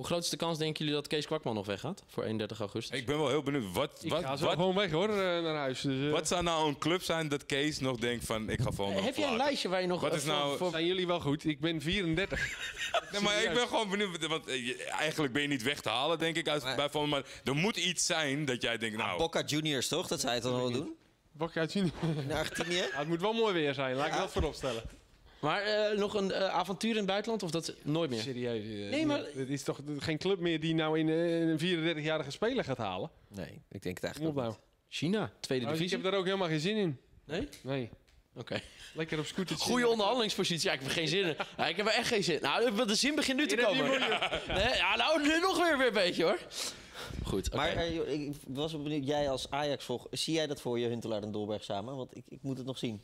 Hoe groot is de kans, denken jullie, dat Kees Kwakman nog weggaat? Voor 31 augustus? Ik ben wel heel benieuwd. Wat, Ik wat, ga zo wat, gewoon weg hoor, eh, naar huis. Dus, eh, wat zou nou een club zijn dat Kees nog denkt van... Ik ga gewoon nog Heb jij een lijstje waar je nog... Wat eh, is voor- nou- voor- Zijn jullie wel goed? Ik ben 34. Nee, maar ik ben gewoon benieuwd. Want eh, je- eigenlijk ben je niet weg te halen, denk ik. Uit, Maar- bij van, maar er moet iets zijn dat jij denkt, nou... Boca Juniors, toch? Dat je toch nog wel doen? Gaat zien? In Argentinië? Ja, het moet wel mooi weer zijn, laat ik dat voorop stellen. Maar eh, nog een eh, avontuur in het buitenland? Of dat nooit meer? Serieus. eh, Nee, maar- Het is toch geen club meer die nou in een 34-jarige speler gaat halen? Nee, ik denk het eigenlijk nou. China, tweede Nou, ik divisie? heb daar ook helemaal geen zin in. Nee? Nee. Oké. Lekker op scooter. Goede onderhandelingspositie. Ja, ik heb er geen zin in. Ja, ik heb er echt geen zin in. Nou, de zin begint nu te komen. Nee, ja, nou, nu nog weer, weer een beetje hoor. Goed, oké. Maar ik was benieuwd, jij als Ajax volg, zie jij dat voor je, Huntelaar en Dolberg samen? Want ik, ik moet het nog zien.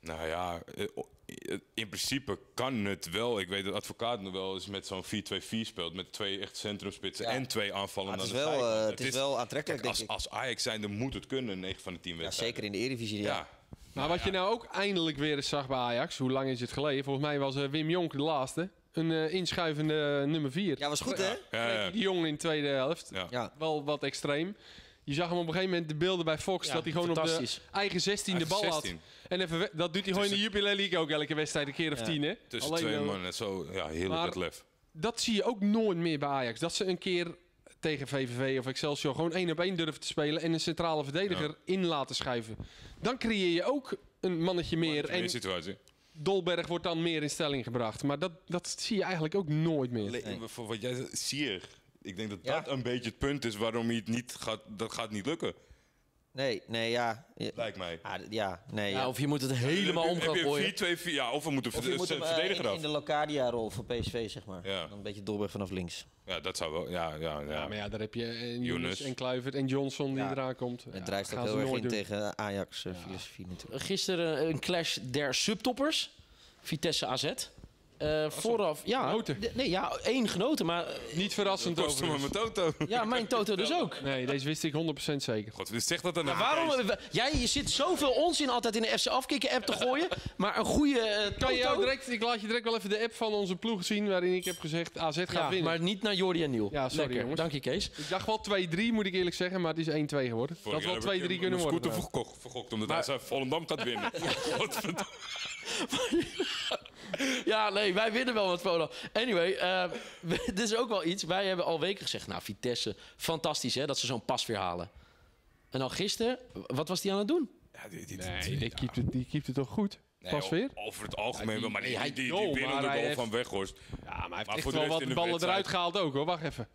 Nou ja, eh, eh, in principe kan het wel. Ik weet dat advocaat nog wel eens met zo'n 4-2-4 speelt. Met twee echt centrumspitsen Ja. en twee Maar aanvallen het aan is de wel, eh, het is wel aantrekkelijk, kijk, denk als, ik. als Ajax zijn, dan moet het kunnen, 9 van de 10 Ja, wedstrijden. zeker in de Eredivisie. Ja. Ja. Maar wat je nou ook eindelijk weer eens zag bij Ajax, hoe lang is het geleden? Volgens mij was Wim Jonk de laatste. Een eh, inschuivende nummer 4. Ja, was goed, hè? Ja, ja. Die jongen in de tweede helft. Ja. Ja. Wel wat extreem. Je zag hem op een gegeven moment de beelden bij Fox Ja, dat hij gewoon op de eigen 16 de bal had. 16. En even dat doet hij gewoon in de Jupiler League ook elke wedstrijd een keer of Ja. tien. Hè? Tussen Alleen, twee eh, mannen. Zo, ja, heel Maar- met lef. Dat zie je ook nooit meer bij Ajax. Dat ze een keer tegen VVV of Excelsior gewoon één op één durven te spelen en een centrale verdediger in laten schuiven. Dan creëer je ook een mannetje meer. In En situatie. Dolberg wordt dan meer in stelling gebracht. Maar dat, dat zie je eigenlijk ook nooit meer. Le- Voor wat jij Sier. Ik denk dat Ja. dat een beetje het punt is waarom hij het niet gaat... Dat gaat niet lukken, Nee, nee, ja. Lijkt mij. ah, ja nee. Ja, Ja, of je moet het helemaal om gaan je gooien. een 4-2-4? Ja, of we moeten Of je moet hem de eh, verdediger in, af. in de Locadia-rol voor PSV, zeg maar. Ja. Dan een beetje Dolberg vanaf links. Ja, dat zou wel... Ja, ja, ja. Ja, maar ja, daar heb je eh, Younes Younes. en Kluivert en Johnson die Ja. eraan komt. Het Ja, drijft ook heel erg in doen. tegen Ajax eh, filosofie natuurlijk. Gisteren een clash der subtoppers. Vitesse AZ. Eh, vooraf, ja. Genoten. Nee, ja, één genoten, maar eh, Niet verrassend Kost hem overigens. met auto. ja, mijn Toto dus ook. Nee, deze wist ik 100% zeker. God, zeg dat dan Maar even, waarom? Jij, je zit zoveel onzin altijd in de FC Afkikken app te gooien. Maar een goede eh, Kan je jou Toto- direct, ik laat je direct wel even de app van onze ploeg zien waarin ik heb gezegd AZ gaat Ja, winnen. maar niet naar Jordi en Niel. Ja, sorry, Lekker. jongens. Dank je, Kees. Ik dacht wel 2-3 moet ik eerlijk zeggen, maar het is 1-2 geworden. Vorig dat wel heb 2-3 ik kunnen mijn worden. scooter trouwens. verkocht, vergokt omdat Maar- hij zei Volendam gaat winnen. Ja, nee, wij winnen wel met Volendam. Anyway, eh, dit is ook wel iets. Wij hebben al weken gezegd, nou, Vitesse, fantastisch hè, dat ze zo'n pas weer halen. En dan gisteren, wat was die aan het doen? Ja, die, die, Nee, die keept het, die keept het toch goed? Nee, Pas weer? Over het algemeen wel, maar die, hij- die, die, die maar hij goal heeft- van Weghorst. Ja, maar hij heeft Maar echt voor de wel wat de ballen eruit gehaald ook hoor. Wacht even.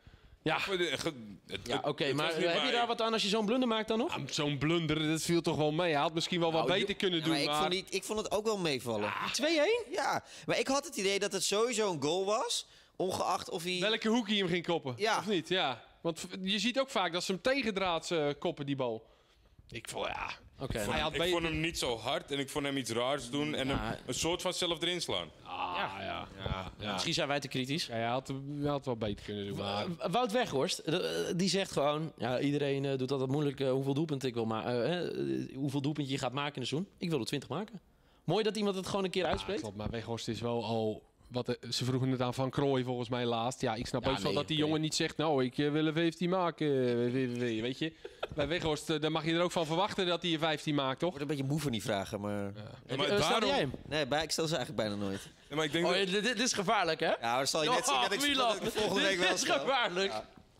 Ja, Ja, oké, maar heb je daar wat aan als je zo'n blunder maakt dan nog? Ah, zo'n blunder, dat viel toch wel mee. Hij had misschien wel wat Nou, beter kunnen Ja, doen, maar ik, vond niet, ik vond het ook wel meevallen. 2-1? Ja, maar ik had het idee dat het sowieso een goal was. Ongeacht of hij... Welke hoek hij hem ging koppen, Ja. of niet? Ja. Want je ziet ook vaak dat ze hem tegendraads eh, koppen, die bal. Ik vond, ja... Oké. Had Ik vond hem niet zo hard en ik vond hem iets raars doen en Ja. hem een soort van zelf erin slaan. Ah, ja. ja. ja. Misschien zijn wij te kritisch. Ja, hij had, hij had wel beter kunnen doen, maar... Wout Weghorst, die zegt gewoon... Ja, iedereen eh, doet altijd moeilijk eh, hoeveel doelpunten ik wil maken. eh, hoeveel doelpunten je gaat maken in een seizoen. Ik wil er 20 maken. Mooi dat iemand het gewoon een keer Ja, uitspreekt. klopt, maar Weghorst is wel al... Wat, eh, ze vroegen het aan Van Krooij volgens mij laatst. Ja, ik snap Ja, ook wel dat die jongen niet zegt... Nou, ik eh, wil er 15 maken, eh, weet je. Bij Weghorst, daar mag je er ook van verwachten dat hij er 15 maakt, Ik toch? word een beetje moe van die vragen, maar... Je- maar stelde daarom- jij hem? Nee, bij, ik stel ze eigenlijk bijna nooit. Ja, maar ik denk Oh, dat- ja, dit, dit is gevaarlijk, hè? Ja, maar dan zal je net zien dat ik, dat ik volgende week wel dit is stel. gevaarlijk.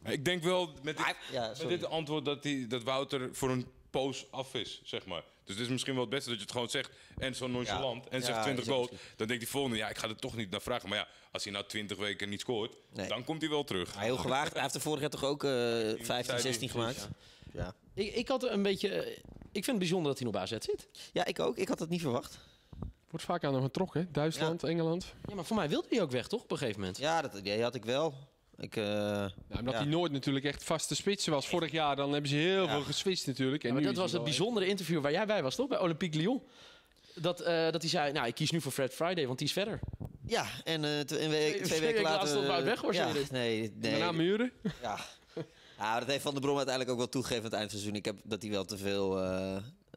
Ik denk wel met dit, Ah, ja, met dit antwoord dat, die, dat Wouter voor een poos af is, zeg maar. Dus het is misschien wel het beste dat je het gewoon zegt en zo nonchalant en zegt is 20 ook goals. misschien. Dan denkt die volgende, ja, ik ga er toch niet naar vragen. Maar ja, als hij nou 20 weken niet scoort, Nee. dan komt hij wel terug. Maar heel gewaagd. Hij heeft er vorig jaar toch ook eh 15, zei 16 hij, gemaakt? Ja. Ik, ik had een beetje... eh, Ik vind het bijzonder dat hij nog bij AZ zit. ja, ik ook. Ik had dat niet verwacht. Wordt vaak aan hem getrokken. Duitsland, Engeland. Ja, maar voor mij wilde hij ook weg, toch? Op een gegeven moment. Ja, dat idee had ik wel. Ik, eh, Ja, omdat Ja. hij nooit natuurlijk echt vaste spits was. Vorig jaar dan hebben ze heel Ja. veel geswitcht natuurlijk. En Ja, maar dat was het bijzondere interview waar jij bij was, toch? Bij Olympique Lyon. Dat, eh, dat hij zei, nou, ik kies nu voor Fred Friday, want die is verder. ja, en eh, tw- een week, twee, twee weken weken later... later stond Wout Weghorst ja, nee, nee. Daarna muren. Ja. ja, dat heeft Van der Brom uiteindelijk ook wel toegegeven aan het eindseizoen. Ik heb dat hij wel te veel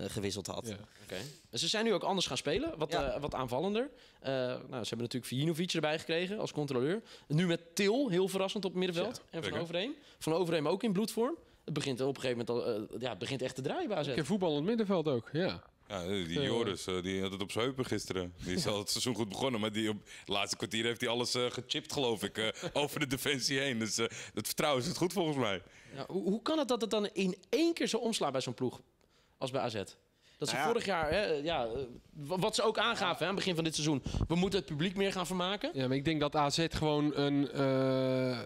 gewisseld had. Ja. Oké. En ze zijn nu ook anders gaan spelen, wat, Ja. eh, wat aanvallender. Eh, nou, ze hebben natuurlijk Vijinovic erbij gekregen als controleur. Nu met Til, heel verrassend op het middenveld. en Van. Overheem. Van Overheem ook in bloedvorm. Het begint op een gegeven moment al, eh, ja, het begint echt te draaien bij AZ. Ik voetbal in het middenveld ook. Ja. Ja, die Eh. Joris, eh, die had het op zijn heupen gisteren. Die is al het seizoen goed begonnen, maar die op het laatste kwartier heeft hij alles eh, gechipt, geloof ik, eh, over de defensie heen. Dus eh, het vertrouwen is het goed volgens mij. Ja, hoe, hoe kan het dat het dan in één keer zo omslaat bij zo'n ploeg als bij AZ? Dat ze Nou ja. vorig jaar, hè, ja, eh, wat ze ook aangaven hè, aan het begin van dit seizoen, we moeten het publiek meer gaan vermaken. ja, maar ik denk dat AZ gewoon een eh,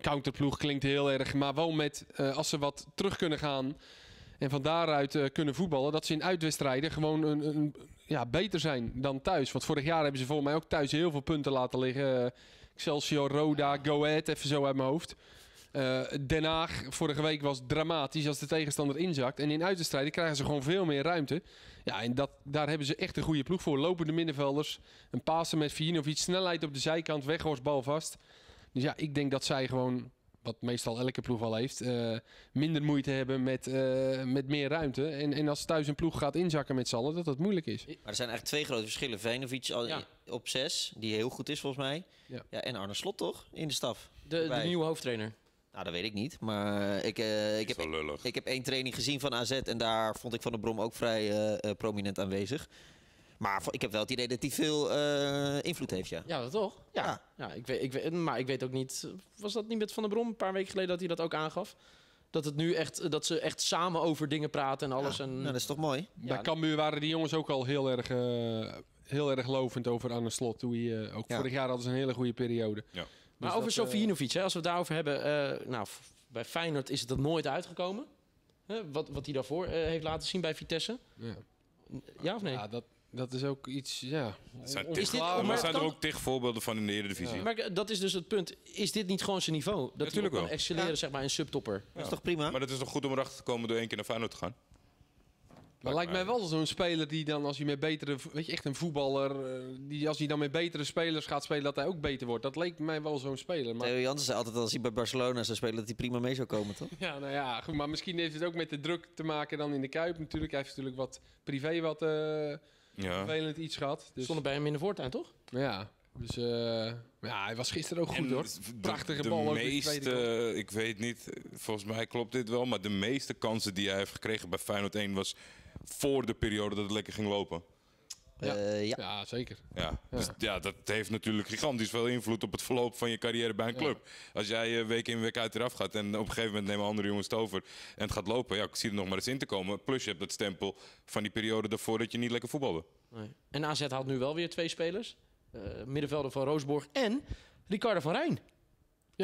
counterploeg klinkt heel erg. Maar wel met, eh, als ze wat terug kunnen gaan en van daaruit eh, kunnen voetballen, dat ze in uitwedstrijden gewoon een, een, ja, beter zijn dan thuis. Want vorig jaar hebben ze volgens mij ook thuis heel veel punten laten liggen. Eh, Excelsior, Roda, Go Ahead, even zo uit mijn hoofd. Eh, Den Haag vorige week was dramatisch als de tegenstander inzakt. En in uitwedstrijden krijgen ze gewoon veel meer ruimte. Ja, en dat, daar hebben ze echt een goede ploeg voor. Lopende middenvelders, een Pasen met Vijinovic, snelheid op de zijkant, bal vast. Dus ja, ik denk dat zij gewoon, wat meestal elke ploeg al heeft, eh, minder moeite hebben met, eh, met meer ruimte. En, en als thuis een ploeg gaat inzakken met z'n allen, dat dat moeilijk is. Maar er zijn eigenlijk twee grote verschillen. Ja. op zes, die heel goed is volgens mij. Ja. en Arne Slot toch, in de staf. De, de nieuwe hoofdtrainer. Nou, dat weet ik niet. Maar ik, eh, ik, heb, lullig. ik heb één training gezien van AZ en daar vond ik Van der Brom ook vrij eh, eh, prominent aanwezig. Maar ik heb wel het idee dat hij veel eh, invloed heeft, ja. Ja, dat toch? Ja. Ja. ja. ik weet, ik weet, maar ik weet ook niet, was dat niet met Van der Brom een paar weken geleden dat hij dat ook aangaf? Dat, het nu echt, dat ze echt samen over dingen praten en alles. Ja, en, Nou, dat is toch mooi? Ja. Bij Cambuur waren die jongens ook al heel erg, heel erg lovend over Arne Slot. Hoe hij, eh, ook Ja. vorig jaar hadden ze een hele goede periode. Ja. Maar Dus over dat, eh, Sofijinovic, hè, als we het daarover hebben. eh, nou, bij Feyenoord is het er nooit uitgekomen. Hè, wat, wat hij daarvoor eh, heeft laten zien bij Vitesse. Ja. Ja of nee? Ja, dat, dat is ook iets, ja. Zijn, on- tig- Is dit- maar zijn er ook tig voorbeelden van in de Eredivisie. Maar eh, dat is dus het punt. Is dit niet gewoon zijn niveau? Dat hij Natuurlijk ook kan excelleren, Ja. zeg maar, in subtopper. Dat is toch prima? Maar het is toch goed om erachter te komen door één keer naar Feyenoord te gaan? Maar lijkt mij wel zo'n speler die dan, als hij met betere, weet je, echt een voetballer, eh, die als hij dan met betere spelers gaat spelen, dat hij ook beter wordt. Dat leek mij wel zo'n speler. Maar, Theo Jansen zei altijd als hij bij Barcelona zou spelen dat hij prima mee zou komen, toch? ja, nou ja, goed, maar misschien heeft het ook met de druk te maken dan in de Kuip natuurlijk. Hij heeft natuurlijk wat privé wat eh, Ja. vervelend iets gehad. Dus, Stonden bij hem in de voortuin, toch? ja, dus eh, ja, hij was gisteren ook goed En hoor. Prachtige de bal ook in de meeste, ik weet niet, volgens mij klopt dit wel, maar de meeste kansen die hij heeft gekregen bij Feyenoord 1 was voor de periode dat het lekker ging lopen. Ja. Eh, ja. Ja, zeker. Ja, dus ja, dat heeft natuurlijk gigantisch veel invloed op het verloop van je carrière bij een club. Als jij eh, week in week uit eraf gaat en op een gegeven moment nemen andere jongens het over en het gaat lopen, ja, ik zie er nog maar eens in te komen. Plus je hebt dat stempel van die periode daarvoor dat je niet lekker voetbalde. Nee. En AZ haalt nu wel weer twee spelers. Eh, middenvelder van Roosborg en Ricardo van Rijn.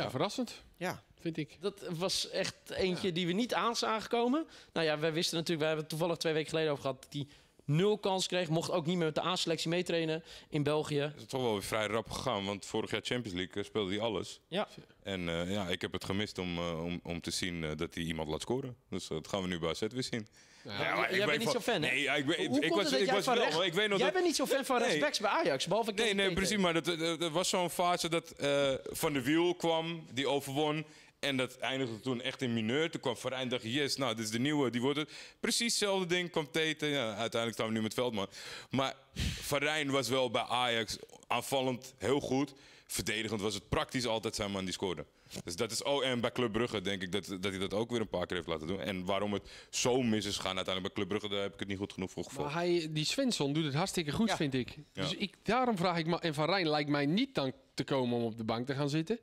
Ja, verrassend, ja. vind ik. Dat was echt eentje die we niet aan zagen komen. Nou ja, wij wisten natuurlijk, wij hebben het toevallig twee weken geleden over gehad, hij nul kans kreeg. Mocht ook niet meer met de A-selectie meetrainen in België. Het is toch wel weer vrij rap gegaan, want vorig jaar Champions League eh, speelde hij alles. Ja, En eh, ja, ik heb het gemist om, eh, om, om te zien eh, dat hij iemand laat scoren. Dus dat gaan we nu bij AZ weer zien. Ja. Ja, maar jij ik bent ben niet zo fan, hè? Nee, ja, ik, ben, Hoe ik was, ik jij was wel, ik weet nog Jij dat... bent niet zo fan van Nee. rechtsbacks bij Ajax, behalve Nee, nee, precies. Maar dat, dat- er was zo'n fase dat eh, Van de Wiel kwam, die overwon. En dat eindigde toen echt in mineur. Toen kwam Verijn dacht, yes, nou, dit is de nieuwe, die wordt het. Precies hetzelfde ding, kwam Teten. Ja, uiteindelijk staan we nu met Veldman. Maar Verijn was wel bij Ajax aanvallend heel goed. Verdedigend was het praktisch altijd zijn man die scoorde. Dus dat is, oh, en bij Club Brugge denk ik dat, dat hij dat ook weer een paar keer heeft laten doen. En waarom het zo mis is gaan uiteindelijk bij Club Brugge, daar heb ik het niet goed genoeg voor gevolgd. Maar hij, die Svensson doet het hartstikke goed, Ja. vind ik. Ja. Dus ik, daarom vraag ik me... En Van Rijn lijkt mij niet dan te komen om op de bank te gaan zitten.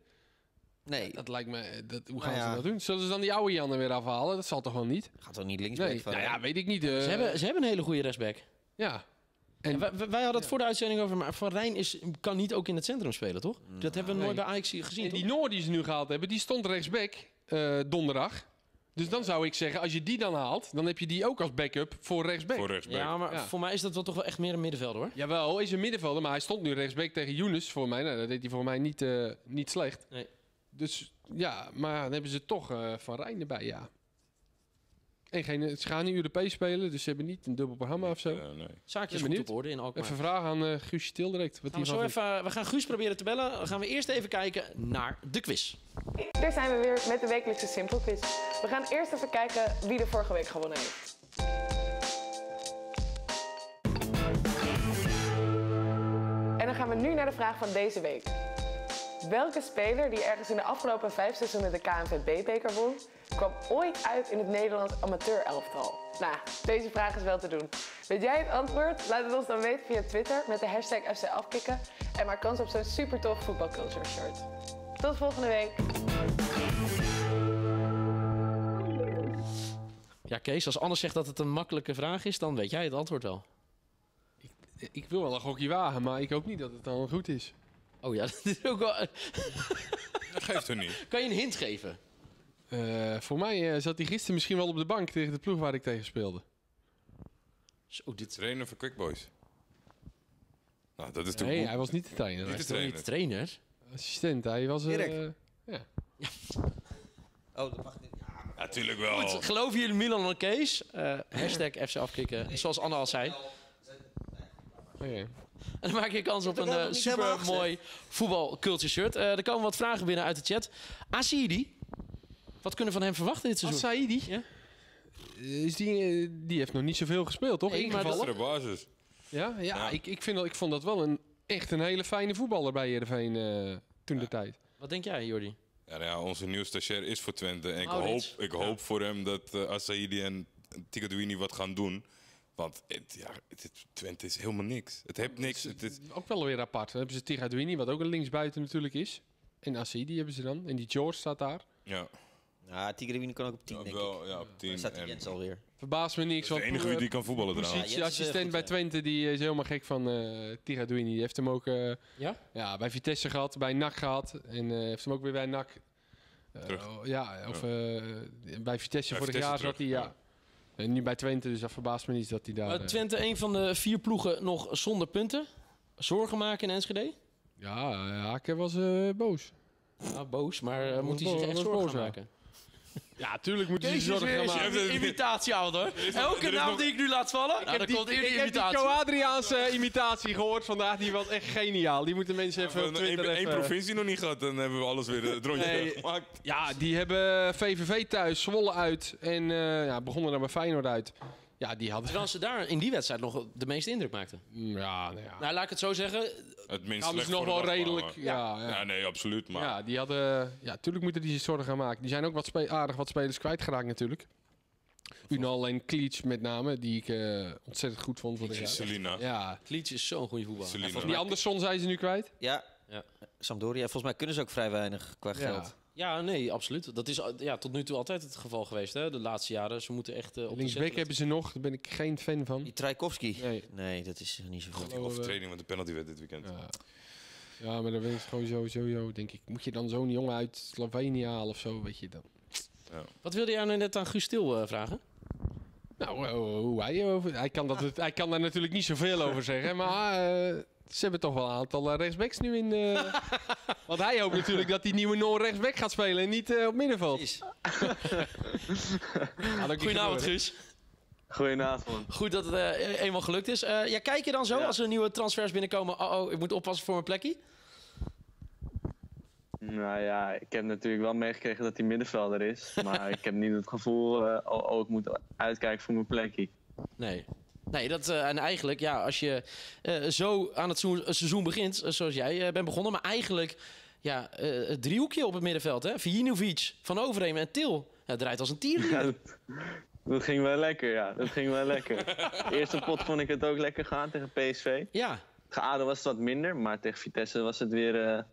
Nee, Dat lijkt me... eh, Dat, hoe Nou gaan ja. ze dat doen? Zullen ze dan die oude Jan er weer afhalen? Dat zal toch wel niet? gaat toch niet linksback Nee, van nou ja, weet ik niet. eh, Ze hebben, ze hebben een hele goede rechtsback. Ja. En En- wij, wij hadden het voor de uitzending over, maar Van Rijn is, kan niet ook in het centrum spelen, toch? Dat hebben we nooit bij Ajax gezien, En toch? die Noor die ze nu gehaald hebben, die stond rechtsback eh, donderdag. Dus dan zou ik zeggen, als je die dan haalt, dan heb je die ook als backup voor rechtsback. Voor rechtsback. Ja, maar Ja. voor mij is dat wel toch wel echt meer een middenvelder, hoor. Jawel, is een middenvelder, maar hij stond nu rechtsback tegen Younes voor mij. Nou, dat deed hij voor mij niet, eh, niet slecht. Nee. Dus ja, maar dan hebben ze toch eh, Van Rijn erbij, ja. En geen, ze gaan nu Europees spelen, dus ze hebben niet een dubbel programma of zo. Ja, nee. Zaakjes Ben goed op orde in Alkmaar. Even vragen aan eh Guusje Til direct. Wat Gaan we, die zo even, we gaan Guus proberen te bellen. Dan gaan we eerst even kijken naar de quiz. Daar zijn we weer met de wekelijkse Simpel Quiz. We gaan eerst even kijken wie er vorige week gewonnen heeft. En dan gaan we nu naar de vraag van deze week. Welke speler die ergens in de afgelopen vijf seizoenen de KNVB-beker won, kwam ooit uit in het Nederlands amateur-elftal? Nou, deze vraag is wel te doen. Weet jij het antwoord? Laat het ons dan weten via Twitter met de hashtag FC Afkikken. En maak kans op zo'n super tof voetbalculture shirt. Tot volgende week. Ja, Kees, als Anders zegt dat het een makkelijke vraag is, dan weet jij het antwoord wel. Ik wil wel een gokje wagen, maar ik hoop niet dat het dan goed is. Oh ja, dat is ook wel... Dat geeft er niet. Kan je een hint geven? Eh, voor mij eh, zat hij gisteren misschien wel op de bank tegen de ploeg waar ik tegen speelde. Zo, dit Trainer voor Quick Boys. Nou, dat is toch Nee, hij was niet de trainer. Niet Hij de niet de trainer. trainer? was assistent. Hij was... eh, Erik. ja. Oh, dat mag niet. Ja, tuurlijk wel. Goed, geloven jullie Milan en Kees? Eh, hashtag FC afkicken, zoals Anne al zei. Oké. En dan maak je kans op een eh, super mooi voetbalculture shirt. Eh, er komen wat vragen binnen uit de chat. Asidi, wat kunnen we van hem verwachten dit seizoen? Saidi? Ja? Is die, eh, die heeft nog niet zoveel gespeeld, toch? Nee, maar Dat is Ingevallen. de basis. Ja, ja, Ja. Ik, ik, vind dat, ik vond dat wel een, echt een hele fijne voetballer bij Heerenveen eh toen de tijd. Wat denk jij, Jordi? Ja, nou ja, onze nieuwe stagiair is voor Twente. En ik hoop, ik hoop voor hem dat uh, Asaidi en Tigadouini wat gaan doen. Want het, ja, het, het- Twente is helemaal niks. Het heeft niks. Het is, Ook wel weer apart. Dan hebben ze Tigadouini, wat ook een linksbuiten natuurlijk is. En Asidi hebben ze dan. En die George staat daar. ja, Ja, Tigre kan ook op 10, denk ik. wel, ja, op Daar tien. staat die En Jens alweer. Verbaast me niks. dat is de enige eh, die kan voetballen trouwens. Eh, Positieassistent goed, bij ja. Twente, die is helemaal gek van eh Tigadouini. Die heeft hem ook eh, Ja? ja, bij Vitesse gehad, bij NAC gehad. En eh, heeft hem ook weer bij NAC. eh, Terug. ja, of eh, bij Vitesse Bij vorig Vitesse jaar terug, zat hij, ja. En nu bij Twente, dus dat verbaast me niet dat hij daar... Maar eh, Twente, een van de vier ploegen nog zonder punten. Zorgen maken in Enschede? ja, Haken was eh, boos. Ja, boos, maar eh, Was moet hij zich echt was zorgen maken? Ja, tuurlijk moeten ze zorgen weer gaan maken. een imitatie aan, hoor. Elke naam nog- die ik nu laat vallen, nou, dan heb die, komt heb die imitatie. Co-Adriaanse imitatie gehoord vandaag. Die was echt geniaal. Die moeten mensen even op Eén Twitter één even... provincie nog niet gehad, dan hebben we alles weer eh, het rondje Nee. gemaakt. Ja, die hebben VVV thuis, Zwolle uit. En eh, ja, begonnen dan bij Feyenoord uit. Ja, die hadden... Terwijl ze daar in die wedstrijd nog de meeste indruk maakten. Ja, nou ja. Nou, laat ik het zo zeggen. Het minst Hadden ze nog voor de wel redelijk... Ja, ja. Ja, nee, absoluut. Maar Ja, die hadden... Ja, tuurlijk moeten die zich zorgen gaan maken. Die zijn ook wat spe- aardig wat spelers kwijtgeraakt natuurlijk. Unal en Kleach met name, die ik eh, ontzettend goed vond. jaar. Selina. Ja. Is zo'n goede voetballer. Selina. Die Andersson zijn ze nu kwijt. Ja, Ja. Sampdoria. Volgens mij kunnen ze ook vrij weinig qua geld. Ja, nee, absoluut. Dat is ja, tot nu toe altijd het geval geweest, hè, de laatste jaren. Ze moeten echt uh, op Linksback zet hebben ze nog, daar ben ik geen fan van. Die Trajkovski. Nee. Nee, dat is eh, niet zoveel. Die overtreding met de penalty werd dit weekend. Ja. ja, maar dan ben ik gewoon zo, sowieso, denk ik. Moet je dan zo'n jongen uit Slovenië halen of zo, weet je dan. Wat wilde jij nou net aan Guus Til uh, vragen? Nou, eh, hoe hij over... Hij kan, dat, hij kan daar natuurlijk niet zoveel over zeggen, maar eh, ze hebben toch wel een aantal eh, rechtsbacks nu in... eh, Want hij hoopt natuurlijk dat die nieuwe Noor rechtsback gaat spelen en niet eh, op middenveld. Niet Goedenavond. Guus. Goedenavond. Goed dat het uh, eenmaal gelukt is. Uh, ja, kijk je dan zo Ja. als er nieuwe transfers binnenkomen? Oh, oh, ik moet oppassen voor mijn plekje. Nou ja, ik heb natuurlijk wel meegekregen dat hij middenvelder is. Maar ik heb niet het gevoel, eh, oh, oh, ik moet uitkijken voor mijn plekje. Nee. Nee, dat, uh, en eigenlijk, ja, als je uh, zo aan het seizoen, begint, uh, zoals jij bent begonnen, maar eigenlijk, ja, het driehoekje op het middenveld, hè? Vijinovic, Van Overheem en Til. Ja, draait als een tier. Ja, dat, dat ging wel lekker, ja. Dat ging wel lekker. De eerste pot vond ik het ook lekker gaan tegen PSV. Ja. ADO was het wat minder, maar tegen Vitesse was het weer,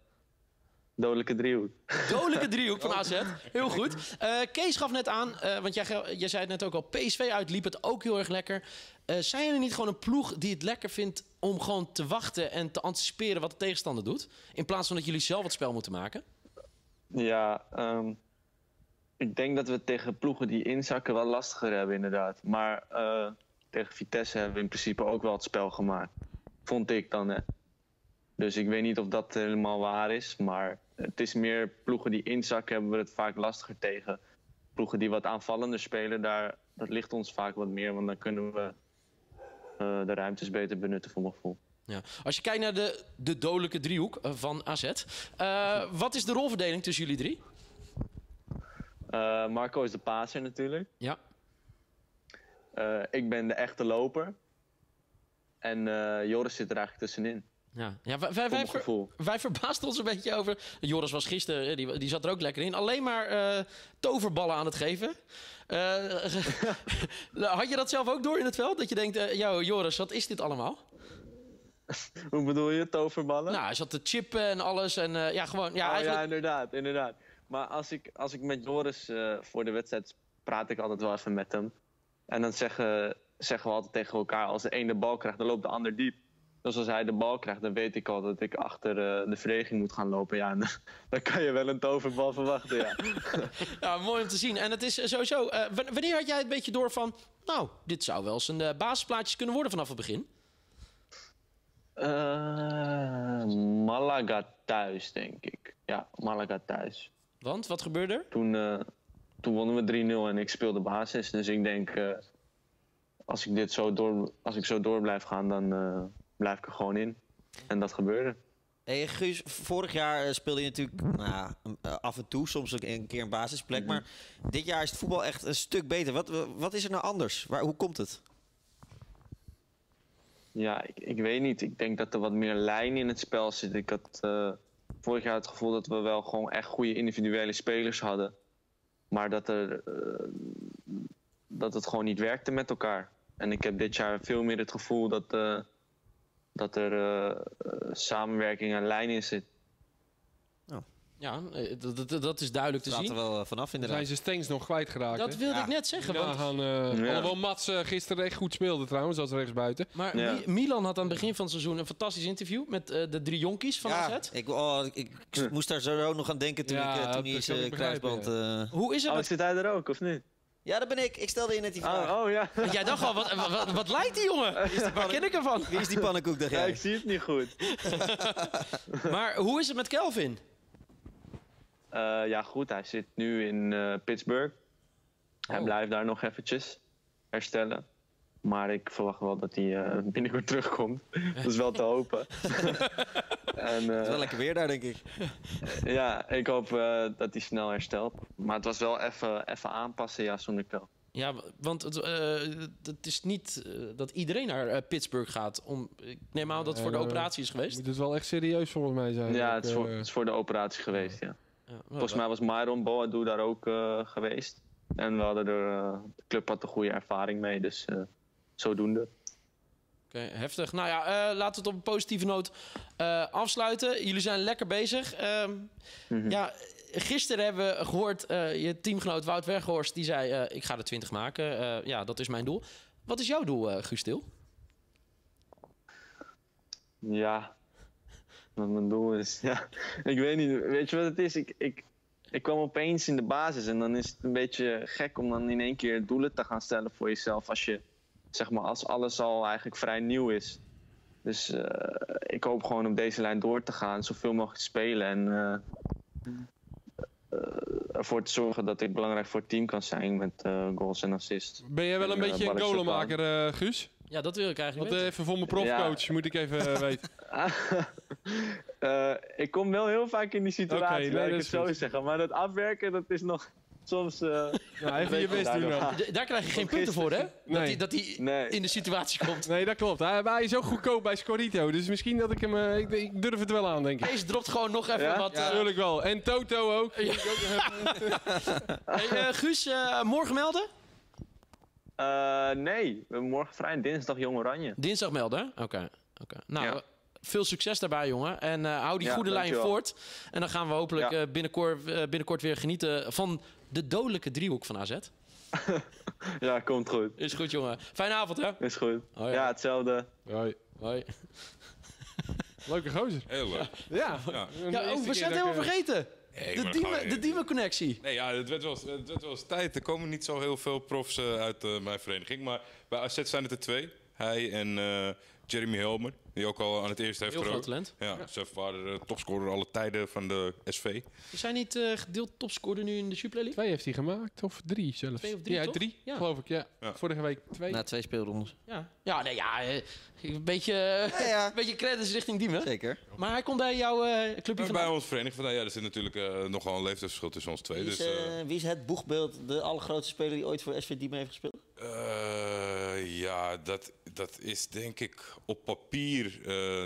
Dodelijke driehoek. Dodelijke driehoek van AZ. Heel goed. Eh, Kees gaf net aan, eh, want jij, jij zei het net ook al, PSV uit liep het ook heel erg lekker. Eh, zijn jullie niet gewoon een ploeg die het lekker vindt om gewoon te wachten en te anticiperen wat de tegenstander doet? In plaats van dat jullie zelf het spel moeten maken? Ja, ehm, ik denk dat we tegen ploegen die inzakken wel lastiger hebben, inderdaad. Maar eh, tegen Vitesse hebben we in principe ook wel het spel gemaakt. Vond ik dan, hè. Dus ik weet niet of dat helemaal waar is. Maar het is meer ploegen die inzakken hebben we het vaak lastiger tegen. Ploegen die wat aanvallender spelen, daar, dat ligt ons vaak wat meer. Want dan kunnen we de ruimtes beter benutten voor mijn gevoel. Ja. Als je kijkt naar de, de dodelijke driehoek eh, van AZ, eh, wat is de rolverdeling tussen jullie drie? Eh, Marco is de paser natuurlijk. Ja. Eh, ik ben de echte loper. En eh, Joris zit er eigenlijk tussenin. Ja, ja wij, wij, wij, ver- verbaasden ons een beetje over. Joris was gisteren, eh, die, die zat er ook lekker in. Alleen maar eh, toverballen aan het geven. Eh, had je dat zelf ook door in het veld? Dat je denkt, yo, Joris, wat is dit allemaal? Hoe bedoel je, toverballen? Nou, hij zat te chippen en alles. En ja, gewoon, ja, Oh, ja, eigenlijk... inderdaad, inderdaad. Maar als ik, als ik met Joris voor de wedstrijd praat ik altijd wel even met hem. En dan zeggen, zeggen we altijd tegen elkaar, als de een de bal krijgt, dan loopt de ander diep. Dus als hij de bal krijgt, dan weet ik al dat ik achter eh, de verdediging moet gaan lopen. Ja, en dan kan je wel een toverbal verwachten, ja. Ja, mooi om te zien. En het is sowieso... eh, wanneer had jij een beetje door van... Nou, dit zou wel eens een eh, basisplaatjes kunnen worden vanaf het begin? Eh, Malaga thuis, denk ik. Ja, Malaga thuis. Want, wat gebeurde er? Toen, eh, toen wonnen we 3-0 en ik speelde basis. Dus ik denk, eh, als, ik dit zo door, als ik zo door blijf gaan, dan eh, blijf ik er gewoon in. En dat gebeurde. Hey, Guus, vorig jaar eh, speelde je natuurlijk nou, eh, af en toe, soms ook een keer een basisplek. Maar dit jaar is het voetbal echt een stuk beter. Wat, wat is er nou anders? Waar, hoe komt het? Ja, ik, ik weet niet. Ik denk dat er wat meer lijn in het spel zit. Ik had eh, vorig jaar het gevoel dat we wel gewoon echt goede individuele spelers hadden. Maar dat, er, dat het gewoon niet werkte met elkaar. En ik heb dit jaar veel meer het gevoel dat, dat er eh, eh, samenwerking en lijn in zit. Ja, eh, dat, dat, dat is duidelijk te Staat er zien. wel vanaf Zijn inderdaad. ze Stengs nog kwijtgeraakt. Dat wilde Ja. ik net zeggen. Ja, Want, gaan, eh Ja. Alhoewel Mats gisteren echt goed speelde trouwens, als rechtsbuiten. maar Ja. Mi- Milan had aan het begin van het seizoen een fantastisch interview met eh, de drie jonkies van Ja, AZ. ik, oh, ik, ik moest daar zo nog aan denken toen, Ja, ik, toen hij zijn ik kruisband... eh, Hoe is het Oh, met... zit hij er ook, of niet? Ja, dat ben ik. Ik stelde je net die vraag. Oh, oh ja. Jij dacht al, wat, wat, wat lijkt die jongen? Waar ken ik hem van? Wie is die pannenkoek, dacht ja, ik zie het niet goed. Maar hoe is het met Kelvin? Eh, ja, goed. Hij zit nu in eh, Pittsburgh. Hij Oh. blijft daar nog eventjes herstellen. Maar ik verwacht wel dat hij eh, binnenkort terugkomt. dat is wel te hopen. en, Het is eh, wel lekker weer daar, denk ik. ja, ik hoop eh, dat hij snel herstelt. Maar het was wel even even aanpassen, ja, zonder kel. Ja, want het, eh, het is niet eh, dat iedereen naar eh, Pittsburgh gaat. Om, ik neem aan dat het voor de Eh, operatie is geweest. Moet het wel echt serieus volgens mij zijn. Ja, het is, voor, eh, het is voor de operatie geweest, ja. Ja, Volgens mij was Myron Boadu daar ook eh, geweest. En we hadden er, eh, de club had er goede ervaring mee, dus eh, zodoende. Oké, heftig. Nou ja, eh, laten we het op een positieve noot eh, afsluiten. Jullie zijn lekker bezig. Ehm, Mhm. Ja, gisteren hebben we gehoord, eh, je teamgenoot Wout Weghorst, die zei, ik ga er 20 maken. Ja, dat is mijn doel. Wat is jouw doel, uh, Guus Til? Ja, wat mijn doel is. Ja, ik weet niet. Weet je wat het is? Ik, ik, ik kwam opeens in de basis en dan is het een beetje gek om dan in één keer doelen te gaan stellen voor jezelf. Als je, zeg maar, als alles al eigenlijk vrij nieuw is. Dus eh, ik hoop gewoon op deze lijn door te gaan, zoveel mogelijk te spelen en eh, eh, ervoor te zorgen dat ik belangrijk voor het team kan zijn met eh, goals en assists. Ben jij wel een En, beetje een eh, Guus? Ja, dat wil ik eigenlijk Want weten. even voor mijn profcoach moet ik even weten. Eh, ik kom wel heel vaak in die situatie, Oké, nee, laat ik het zo goed. zeggen. Maar dat afwerken, dat is nog soms... eh, Nou, even je best doen daar dan. krijg je geen punten voor, hè? Dat Nee. hij dat hij Nee. in de situatie komt. Nee, dat klopt. Hij, hij is ook goedkoop bij Scorito. Dus misschien dat ik hem... eh, ik, ik durf het wel aan, denk ik. Deze dropt gewoon nog even Ja? wat... eh, Tuurlijk wel. En Toto ook. hey, eh, Guus, eh, morgen melden? eh, nee, morgen vrij en dinsdag Jong Oranje. Dinsdag melden? Oké. oké. Nou, Ja. veel succes daarbij, jongen. En eh, hou die Ja, goede lijn voort. En dan gaan we hopelijk Ja. eh, binnenkort, eh, binnenkort weer genieten van de dodelijke driehoek van AZ. Ja, komt goed. Is goed, jongen. Fijne avond, hè? Is goed. Ja. hetzelfde. Hoi. Hoi. Leuke gozer. Heel leuk. Ja. Ja. Ja, oh, we zijn het helemaal vergeten. Nee, De Diemen- Diemen-connectie. Nee, ja, het werd, wel, eens- het werd wel eens tijd. Er komen niet zo heel veel profs eh, uit eh, mijn vereniging. Maar bij AZ zijn het er twee. Hij en eh, Jeremy Helmer, die ook al aan het eerste heeft Heel groot talent. Ja, zijn vader eh, topscorer alle tijden van de SV. We zijn niet eh, gedeeld topscorer nu in de Super League? Twee heeft hij gemaakt, of drie zelfs. Twee of drie, ja, toch? drie, Ja. geloof ik. Ja. Ja. Vorige week twee. Na twee speelrondes. Ja, ja, nee, ja eh, een beetje, ja. een beetje credits richting Diemen. Zeker. Maar hij komt bij jouw eh clubje bij vandaan. ons vereniging, vandaar, ja, er zit natuurlijk eh, nogal een leeftijdsverschil tussen ons twee. Wie is, Dus, wie is het boegbeeld, de allergrootste speler die ooit voor SV Diemen heeft gespeeld? eh, ja, dat, dat is denk ik op papier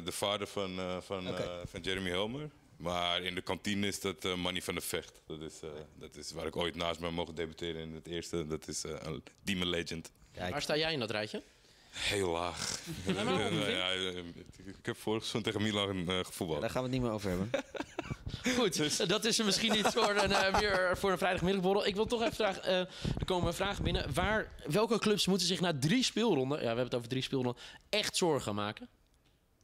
de vader van, eh, van, eh, van Jeremy Helmer. Maar in de kantine is dat eh Manny van der Vecht. Dat is, eh, dat is waar ik ooit naast me mogen debuteren in het eerste. Dat is eh, een Demon Legend. Waar sta jij in dat rijtje? Heel laag. maar Eh, ja, eh, ik heb vorig seizoen tegen Milan eh, gevoetbald. Daar gaan we het niet meer over hebben. Goed, dat is er misschien niet voor een, eh, meer voor een vrijdagmiddagborrel. Ik wil toch even vragen, eh, er komen vragen binnen. Waar, welke clubs moeten zich na drie speelronden, ja, we hebben het over drie speelronden, echt zorgen maken?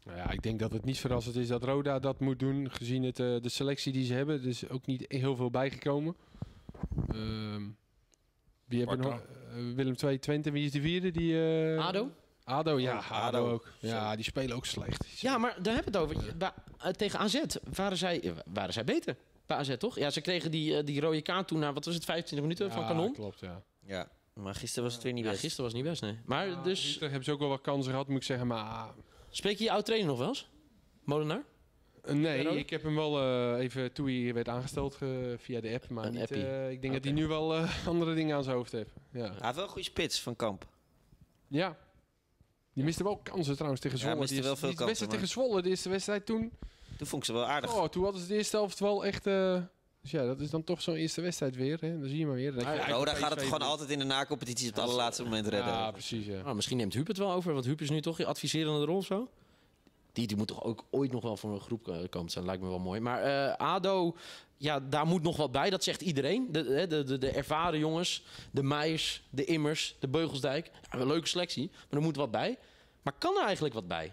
Nou ja, ik denk dat het niet verrassend is dat Roda dat moet doen, gezien het, eh, de selectie die ze hebben. Er is ook niet heel veel bijgekomen. Ehm wie hebben we nog? Eh, Willem II, Twente. Wie is de vierde? Die, eh, ADO? ADO, ja. Oh, ADO ADO. ook. Ja, die spelen ook slecht. Ja, maar daar hebben we het over. Tegen AZ waren zij, waren zij beter. Bij AZ, toch? Ja, ze kregen die, die rode kaart toen na, wat was het, 25 minuten van Ja, Kanon? klopt, ja. Ja, maar gisteren was het weer niet Ja, best. gisteren was het niet best, nee. Maar dus, Utrecht hebben ze ook wel wat kansen gehad, moet ik zeggen. Maar spreek je je oud-trainer nog wel eens? Molenaar? eh, nee, ik heb hem wel eh, even toen hij werd aangesteld via de app. Maar Een niet, appie. eh, ik denk dat hij nu wel eh, andere dingen aan zijn hoofd heeft. Ja. Hij heeft wel een goede spits van Kamp. ja. Die miste wel kansen trouwens tegen Ja, Zwolle. miste die, wel veel die kansen, wedstrijd maar- tegen Zwolle, de eerste wedstrijd toen. Toen vond ik ze wel aardig. Oh, toen hadden ze de eerste helft wel echt... dus ja, dat is dan toch zo'n eerste wedstrijd weer. Hè? Dan zie je maar weer. Dat je Ah, Roda gaat het gewoon doet. altijd in de nacompetities op het allerlaatste moment redden. Ja, precies. Ja. Oh, misschien neemt Huub het wel over, want Huub is nu toch je adviserende rol of zo? Die, die moet toch ook ooit nog wel voor een groep komen te zijn, lijkt me wel mooi. Maar eh, ADO, ja, daar moet nog wat bij, dat zegt iedereen. De, de, de, de, de ervaren jongens, de Meijers, de Immers, de Beugelsdijk. Ja, een leuke selectie, maar er moet wat bij. Maar kan er eigenlijk wat bij?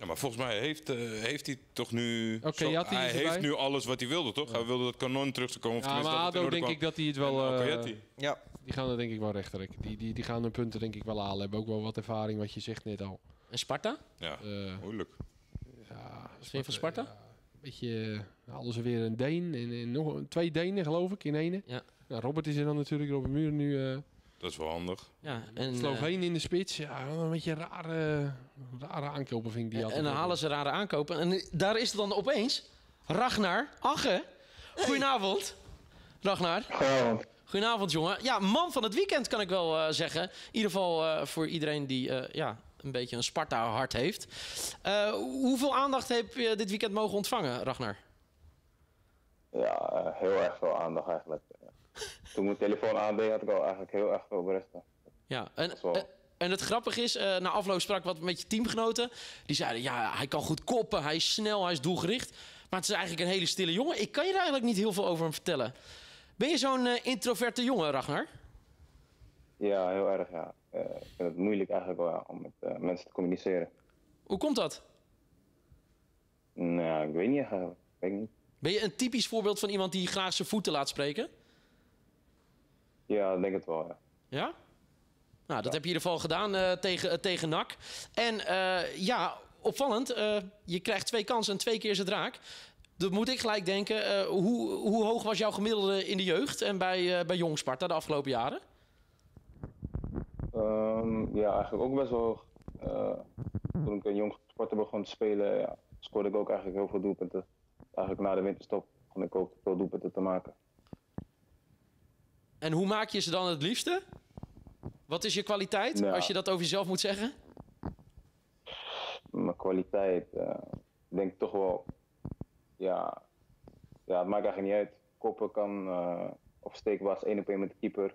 Ja, maar volgens mij heeft, eh, heeft hij toch nu... Oké, hij heeft erbij. nu alles wat hij wilde, toch? Hij wilde dat kanon terug te komen. of Ja, maar ADO denk kwam. ik dat hij het wel... Eh. Ja, die gaan er denk ik wel rechterlijk. Die, die, die gaan hun punten denk ik wel halen. Hebben ook wel wat ervaring, wat je zegt net al. En Sparta? Ja, Eh, moeilijk. ja, Wat vind je van Sparta? Beetje... hadden ze weer een Deen. En, en nog een- twee Denen, geloof ik, in ene. Ja. Nou, Robert is er dan natuurlijk. Robert Muur nu... eh Dat is wel handig. Ja, en, Sloveen in de spits. Ja, een beetje rare, rare aankopen vind ik die eh, altijd. en dan halen ze rare aankopen. En daar is het dan opeens Ragnar Agge. Goedenavond, Ragnar. Goedenavond, jongen. Ja, man van het weekend kan ik wel eh, zeggen. In ieder geval eh, voor iedereen die eh, ja, een beetje een Sparta-hart heeft. Eh, hoeveel aandacht heb je dit weekend mogen ontvangen, Ragnar? Ja, eh, heel erg veel aandacht eigenlijk. Toen mijn telefoon aandeed, had ik al eigenlijk heel erg veel beresten. Ja, en, eh, en het grappige is, eh, na afloop sprak ik wat met je teamgenoten. Die zeiden, ja, hij kan goed koppen, hij is snel, hij is doelgericht. Maar het is eigenlijk een hele stille jongen. Ik kan je daar eigenlijk niet heel veel over hem vertellen. Ben je zo'n eh, introverte jongen, Ragnar? Ja, heel erg, ja. Eh, ik vind het moeilijk eigenlijk wel ja, om met mensen te communiceren. Hoe komt dat? Nou, ik weet niet eigenlijk. Ik weet niet. Ben je een typisch voorbeeld van iemand die graag zijn voeten laat spreken? Ja, ik denk het wel, ja. Ja? Nou, dat heb je in ieder geval gedaan eh, tegen, eh, tegen NAC. En eh, ja, opvallend, je krijgt twee kansen en twee keer is het raak. Dan moet ik gelijk denken, hoe, hoe hoog was jouw gemiddelde in de jeugd en bij, bij Jong Sparta de afgelopen jaren? Ehm, ja, eigenlijk ook best wel hoog. Toen ik een jong sporter begon te spelen, ja, scoorde ik ook eigenlijk heel veel doelpunten. Eigenlijk na de winterstop begon ik ook veel doelpunten te maken. En hoe maak je ze dan het liefste? Wat is je kwaliteit, Nou. als je dat over jezelf moet zeggen? Mijn kwaliteit, eh, ik denk toch wel, ja, ja, het maakt eigenlijk niet uit. Koppen kan, eh, of steekwas, één op één met de keeper.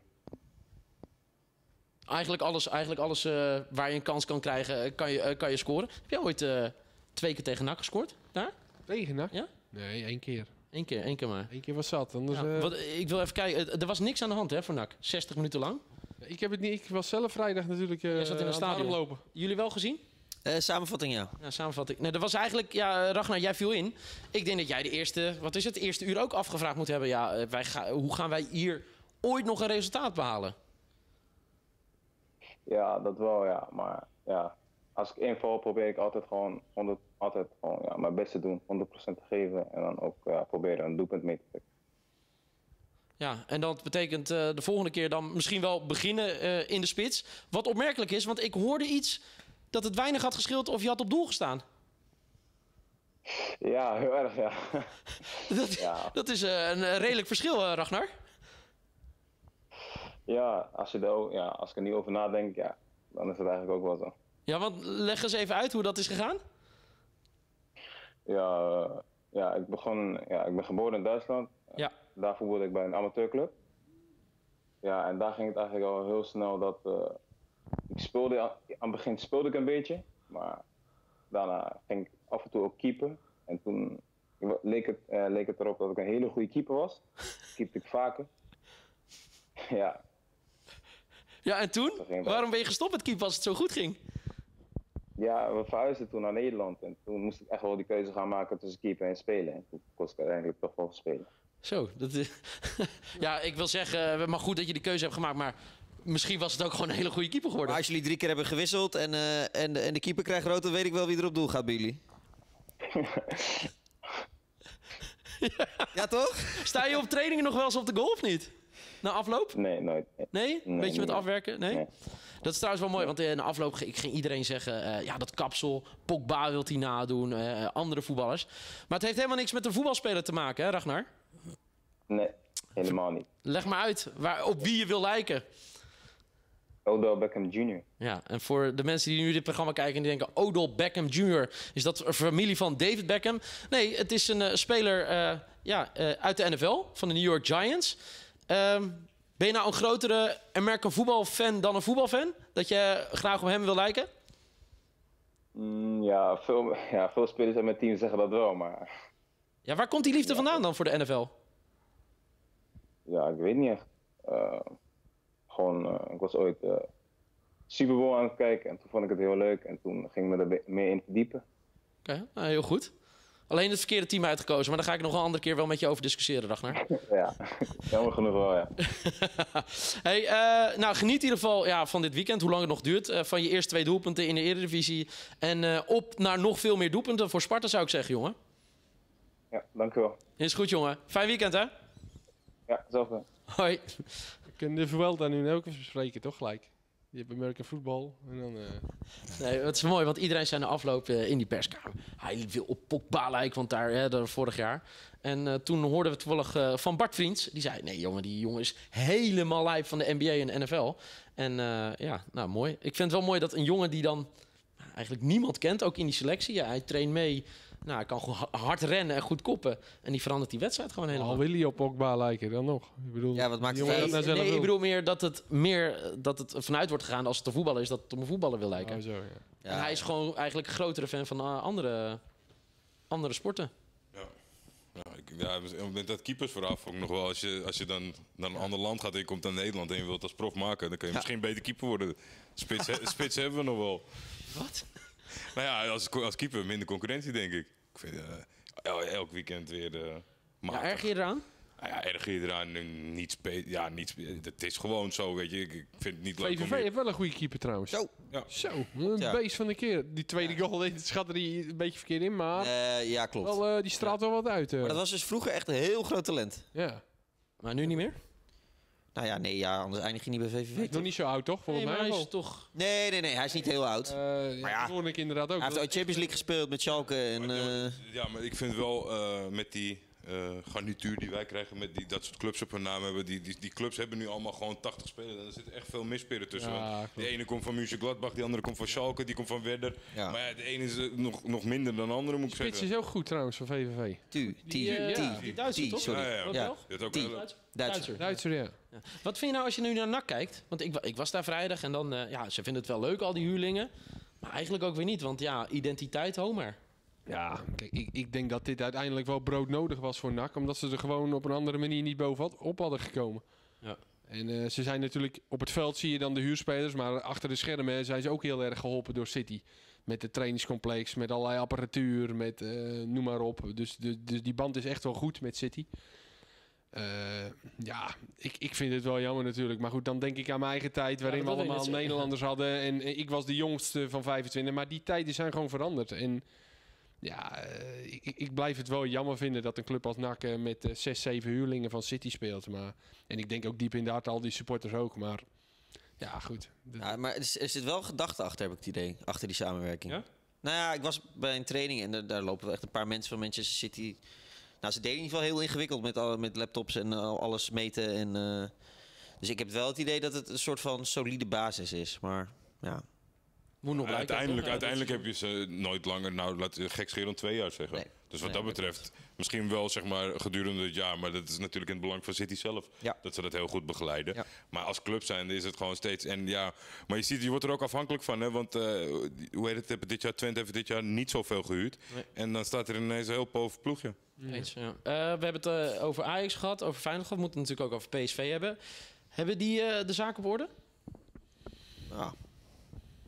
Eigenlijk alles, eigenlijk alles eh, waar je een kans kan krijgen, kan je, kan je scoren. Heb je ooit eh, twee keer tegen NAC gescoord. Daar? Tegen NAC? Ja? Nee, één keer. Eén keer, één keer maar. Eén keer was zat. Anders, Ja, eh, wat, ik wil even kijken. Er- Er was niks aan de hand hè, voor NAC. 60 minuten lang. ik, heb het niet, ik was zelf vrijdag natuurlijk eh Jij zat in een aan het stadion. lopen. Jullie wel gezien? Eh, samenvatting, ja. Ja, samenvatting. Nee, dat was eigenlijk, ja, Ragnar, jij viel in. Ik denk dat jij de eerste, wat is het, de eerste uur ook afgevraagd moet hebben. Ja, eh, wij ga, hoe gaan wij hier ooit nog een resultaat behalen? Ja, dat wel, ja. Maar ja, als ik inval, probeer ik altijd gewoon, 100, altijd gewoon ja, mijn best te doen, 100% te geven. En dan ook ja, proberen een doelpunt mee te trekken. Ja, en dat betekent eh, de volgende keer dan misschien wel beginnen eh, in de spits. Wat opmerkelijk is, want ik hoorde iets dat het weinig had geschild of je had op doel gestaan. Ja, heel erg, ja. Dat, Ja. dat is eh, een redelijk verschil, Ragnar. ja, als, je er ook, ja, als ik er niet over nadenk, ja, dan is het eigenlijk ook wel zo. Ja, want leg eens even uit hoe dat is gegaan. Ja, ja, ik, begon, ja, ik ben geboren in Duitsland. Ja. Daar voetbalde ik bij een amateurclub. Ja, en daar ging het eigenlijk al heel snel dat... eh, ik speelde, aan het begin speelde ik een beetje, maar daarna ging ik af en toe ook keeper. En toen leek het, eh, leek het erop dat ik een hele goede keeper was. Keepte ik vaker. ja, Ja, en toen? Waarom ben je gestopt met keeper als het zo goed ging? Ja, we verhuisden toen naar Nederland. En toen moest ik echt wel die keuze gaan maken tussen keeper en spelen. En toen koos ik uiteindelijk toch wel spelen. Zo, dat is... ja, ik wil zeggen, eh, maar goed dat je die keuze hebt gemaakt, maar misschien was het ook gewoon een hele goede keeper Maar geworden. als jullie drie keer hebben gewisseld en, eh, en, de, en de keeper krijgt rood, dan weet ik wel wie er op doel gaat bij jullie. ja, toch? Sta je op trainingen nog wel eens op de goal of niet? Na afloop? Nee, nooit. Nee. Nee, beetje met nee. afwerken? Nee? Nee. Dat is trouwens wel mooi, want in de afloop ging ging iedereen zeggen... eh, ja, dat kapsel, Pogba wilt hij nadoen, eh, andere voetballers. Maar het heeft helemaal niks met een voetbalspeler te maken, hè Ragnar? Nee, helemaal niet. Leg maar uit waar, op wie je wil lijken. Odell Beckham Jr. Ja, en voor de mensen die nu dit programma kijken en die denken... Odell Beckham Jr., is dat een familie van David Beckham? Nee, het is een eh, speler ja, uit de NFL, van de New York Giants. Ehm, ben je nou een grotere American voetbalfan dan een voetbalfan? Dat je graag op hem wil lijken? Mm, ja, veel, ja, veel spelers uit mijn team zeggen dat wel, maar Ja, waar komt die liefde vandaan dan voor de NFL? ja, ik weet niet echt. Eh, gewoon, eh, ik was ooit eh Super Bowl aan het kijken en toen vond ik het heel leuk en toen ging ik me er meer in verdiepen. Oké, nou, heel goed. Alleen het verkeerde team uitgekozen, maar daar ga ik nog een andere keer wel met je over discussiëren, Ragnar. ja, jammer genoeg wel, ja. hey, eh, nou, geniet in ieder geval ja, van dit weekend, hoe lang het nog duurt. eh, van je eerste twee doelpunten in de Eredivisie. En eh, op naar nog veel meer doelpunten voor Sparta, zou ik zeggen, jongen. Ja, dankjewel. Is goed, jongen. Fijn weekend, hè? Ja, hetzelfde. Hoi. We kunnen de Vuelta nu ook even bespreken, toch gelijk? Je hebt American voetbal en dan... eh, Nee, het is mooi, want iedereen zei na afloop eh, in die perskamer. Hij wil op Pogba lijken, want daar, hè, daar vorig jaar. En eh, toen hoorden we toevallig van Bart Vriends. Die zei, nee jongen, die jongen is helemaal lijp van de NBA en de NFL. En ja, nou mooi. Ik vind het wel mooi dat een jongen die dan eigenlijk niemand kent, ook in die selectie. Ja, hij traint mee. Nou, hij kan gewoon ha- hard rennen en goed koppen. En die verandert die wedstrijd gewoon helemaal. al wil hij op Pogba lijken, dan nog. Ik bedoel, Ja, wat maakt het nou zelf nee, ik bedoel meer dat het meer dat het vanuit wordt gegaan als het een voetballer is, dat het om een voetballer wil lijken. Oh, zo, ja. En hij is gewoon eigenlijk een grotere fan van eh, andere, andere sporten. Ja, ik, ja, met dat keepersverhaal vond ik nog wel. Als je, als je dan naar een ander land gaat en je komt naar Nederland en je wilt als prof maken, dan kan je misschien beter keeper worden. Spits, he- spits hebben we nog wel. Wat? Nou ja, als, als keeper minder concurrentie, denk ik. Ik vind eh, el- elk weekend weer. eh Ja, erg je eraan? Nou ja, erg je eraan. nu Niet ja, niet Het is gewoon zo, weet je. Ik, ik vind het niet leuk om VVV hier- heeft wel een goede keeper trouwens. Zo. Ja. Zo, een Ja. beest van de keer. Die tweede goal deed- schatte hij een beetje verkeerd in, maar Eh, ja, klopt. wel, eh, die straalt wel wat uit. eh. Maar dat was dus vroeger echt een heel groot talent. Ja. Maar nu niet meer? Nou ja, nee, ja, anders eindig je niet bij VVV. Nog niet zo oud, toch? Nee, Volgens maar mij hij is toch... Nee, nee, nee, hij is niet heel oud. Eh, ja, ja. dat hoorde ik inderdaad ook. hij heeft ooit Champions League gespeeld met Schalke. En, eh, Ja, maar ik vind wel eh, met die eh, garnituur die wij krijgen, met die, dat soort clubs op hun naam hebben, die, die, die clubs hebben nu allemaal gewoon 80 spelers. En er zitten echt veel misspelen tussen. Ja, de ene komt van Mönchengladbach, die andere komt van Schalke, die komt van Werder. Ja. Maar ja, de ene is eh, nog, nog minder dan de andere, moet ik Spits zeggen. is ook goed trouwens van VVV. Tu, Die, eh, Ti, die Duitser, toch? sorry. Ja, ja, ja. Wat Ja. ook Duitser. Duitser. Duitser, ja. Ja. Vind je nou als je nu naar NAC kijkt? Want ik, ik was daar vrijdag en dan... eh, ja, ze vinden het wel leuk, al die huurlingen. Maar eigenlijk ook weer niet, want ja, identiteit, Homer. Ja, kijk, ik, ik denk dat dit uiteindelijk wel broodnodig was voor NAC. Omdat ze er gewoon op een andere manier niet bovenop hadden gekomen. Ja. En eh, ze zijn natuurlijk... Op het veld zie je dan de huurspelers. Maar achter de schermen zijn ze ook heel erg geholpen door City. Met het trainingscomplex, met allerlei apparatuur, met eh, noem maar op. Dus, de, dus die band is echt wel goed met City. Eh, ja, ik, ik vind het wel jammer natuurlijk. Maar goed, dan denk ik aan mijn eigen tijd... waarin we allemaal. Nederlanders hadden. En eh, ik was de jongste van 25. Maar die tijden zijn gewoon veranderd. En ja, eh, ik, ik blijf het wel jammer vinden dat een club als NAC eh, met eh, zes, zeven huurlingen van City speelt. Maar, en ik denk ook diep in de hart al die supporters ook. Maar ja, goed. Ja, maar er, is- er zit wel gedachte achter, heb ik het idee. Achter die samenwerking. Ja? Nou ja, ik was bij een training en daar, daar lopen echt een paar mensen van Manchester City. Nou, ze deden in ieder geval heel ingewikkeld met, alle, met laptops en alles meten. En, eh, dus ik heb wel het idee dat het een soort van solide basis is. Maar ja, Moet nog blijken. uiteindelijk uiteindelijk heb je ze nooit langer, nou laat gek scheren, twee jaar zeggen. Nee. Dus wat Nee, dat dat betreft, misschien wel zeg maar gedurende het jaar, maar dat is natuurlijk in het belang van City zelf. Ja. Dat ze dat heel goed begeleiden. Ja. Maar als club zijn is het gewoon steeds. En ja, maar je ziet, je wordt er ook afhankelijk van. Hè, want eh, hoe heet het, hebben dit jaar, Twente heeft dit jaar niet zoveel gehuurd. Nee. En dan staat er ineens een heel pover ploegje. Eens, ja. Eh, we hebben het eh, over Ajax gehad, over Feyenoord gehad. We moeten het natuurlijk ook over PSV hebben. Hebben die eh, de zaak op orde? ja.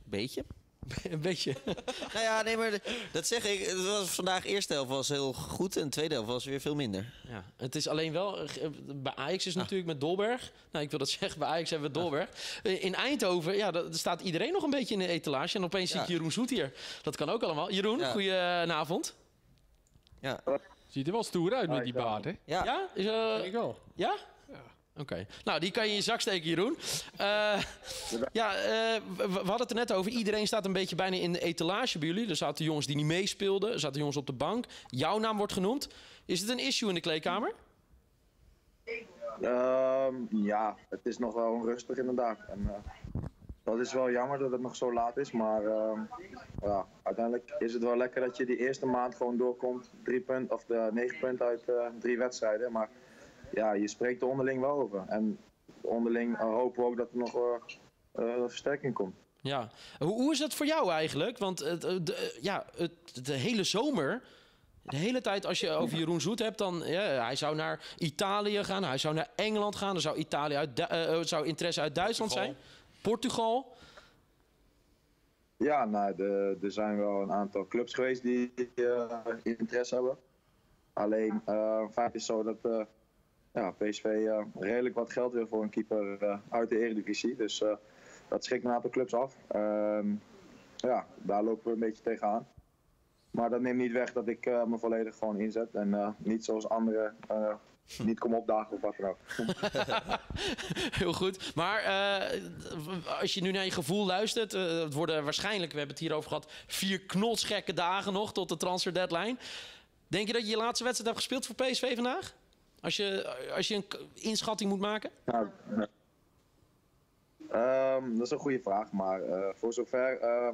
Beetje. een beetje. Nou ja, nee, maar de- dat zeg ik. Het was vandaag eerste helft was heel goed en de tweede helft was weer veel minder. Ja, het is alleen wel... eh, Bij Ajax is het natuurlijk met Dolberg. Nou, ik wil dat zeggen, bij Ajax hebben we Dolberg. Eh, In Eindhoven, ja, daar staat iedereen nog een beetje in de etalage. En opeens zie ik Ja. Jeroen Zoet hier. Dat kan ook allemaal. Jeroen, Ja. goedenavond. Ja, Ziet er wel stoer uit met die baard, hè? ja. Ja? Is, eh, ik wel. Ja? Oké. Nou, die kan je in je zak steken, Jeroen. Eh, ja, eh, we, hadden het er net over. Iedereen staat een beetje bijna in de etalage bij jullie. Er zaten jongens die niet meespeelden. Er zaten jongens op de bank. Jouw naam wordt genoemd. Is het een issue in de kleedkamer? Ehm, ja, het is nog wel onrustig inderdaad. En, eh, dat is wel jammer dat het nog zo laat is, maar ehm, ja, uiteindelijk is het wel lekker dat je die eerste maand gewoon doorkomt. Drie punten of de negen punten uit drie wedstrijden. Maar ja, je spreekt er onderling wel over. En onderling hopen we ook dat er nog eh, eh, versterking komt. Ja. Hoe, hoe is dat voor jou eigenlijk? Want het, eh, de, ja, het, de hele zomer... De hele tijd als je over Jeroen Zoet hebt, dan ja, hij zou naar Italië gaan, hij zou naar Engeland gaan, dan zou Italië uit Du- eh, eh, zou interesse uit Duitsland Portugal. zijn, Portugal. Ja, nou, de- er zijn wel een aantal clubs geweest die eh, interesse hebben. Alleen, eh vaak is het zo dat eh, ja, PSV eh, redelijk wat geld wil voor een keeper eh, uit de Eredivisie. Dus eh, dat schrikt een aantal clubs af. Ehm, ja, daar lopen we een beetje tegenaan. Maar dat neemt niet weg dat ik me volledig gewoon inzet. En niet zoals anderen niet kom opdagen of wat dan ook. Heel goed. Maar als je nu naar je gevoel luistert, het worden waarschijnlijk, we hebben het hierover gehad, vier knotsgekke dagen nog tot de transfer deadline. Denk je dat je je laatste wedstrijd hebt gespeeld voor PSV vandaag? Als je, als je een inschatting moet maken? Nou, eh, ehm, dat is een goede vraag, maar eh, voor zover eh,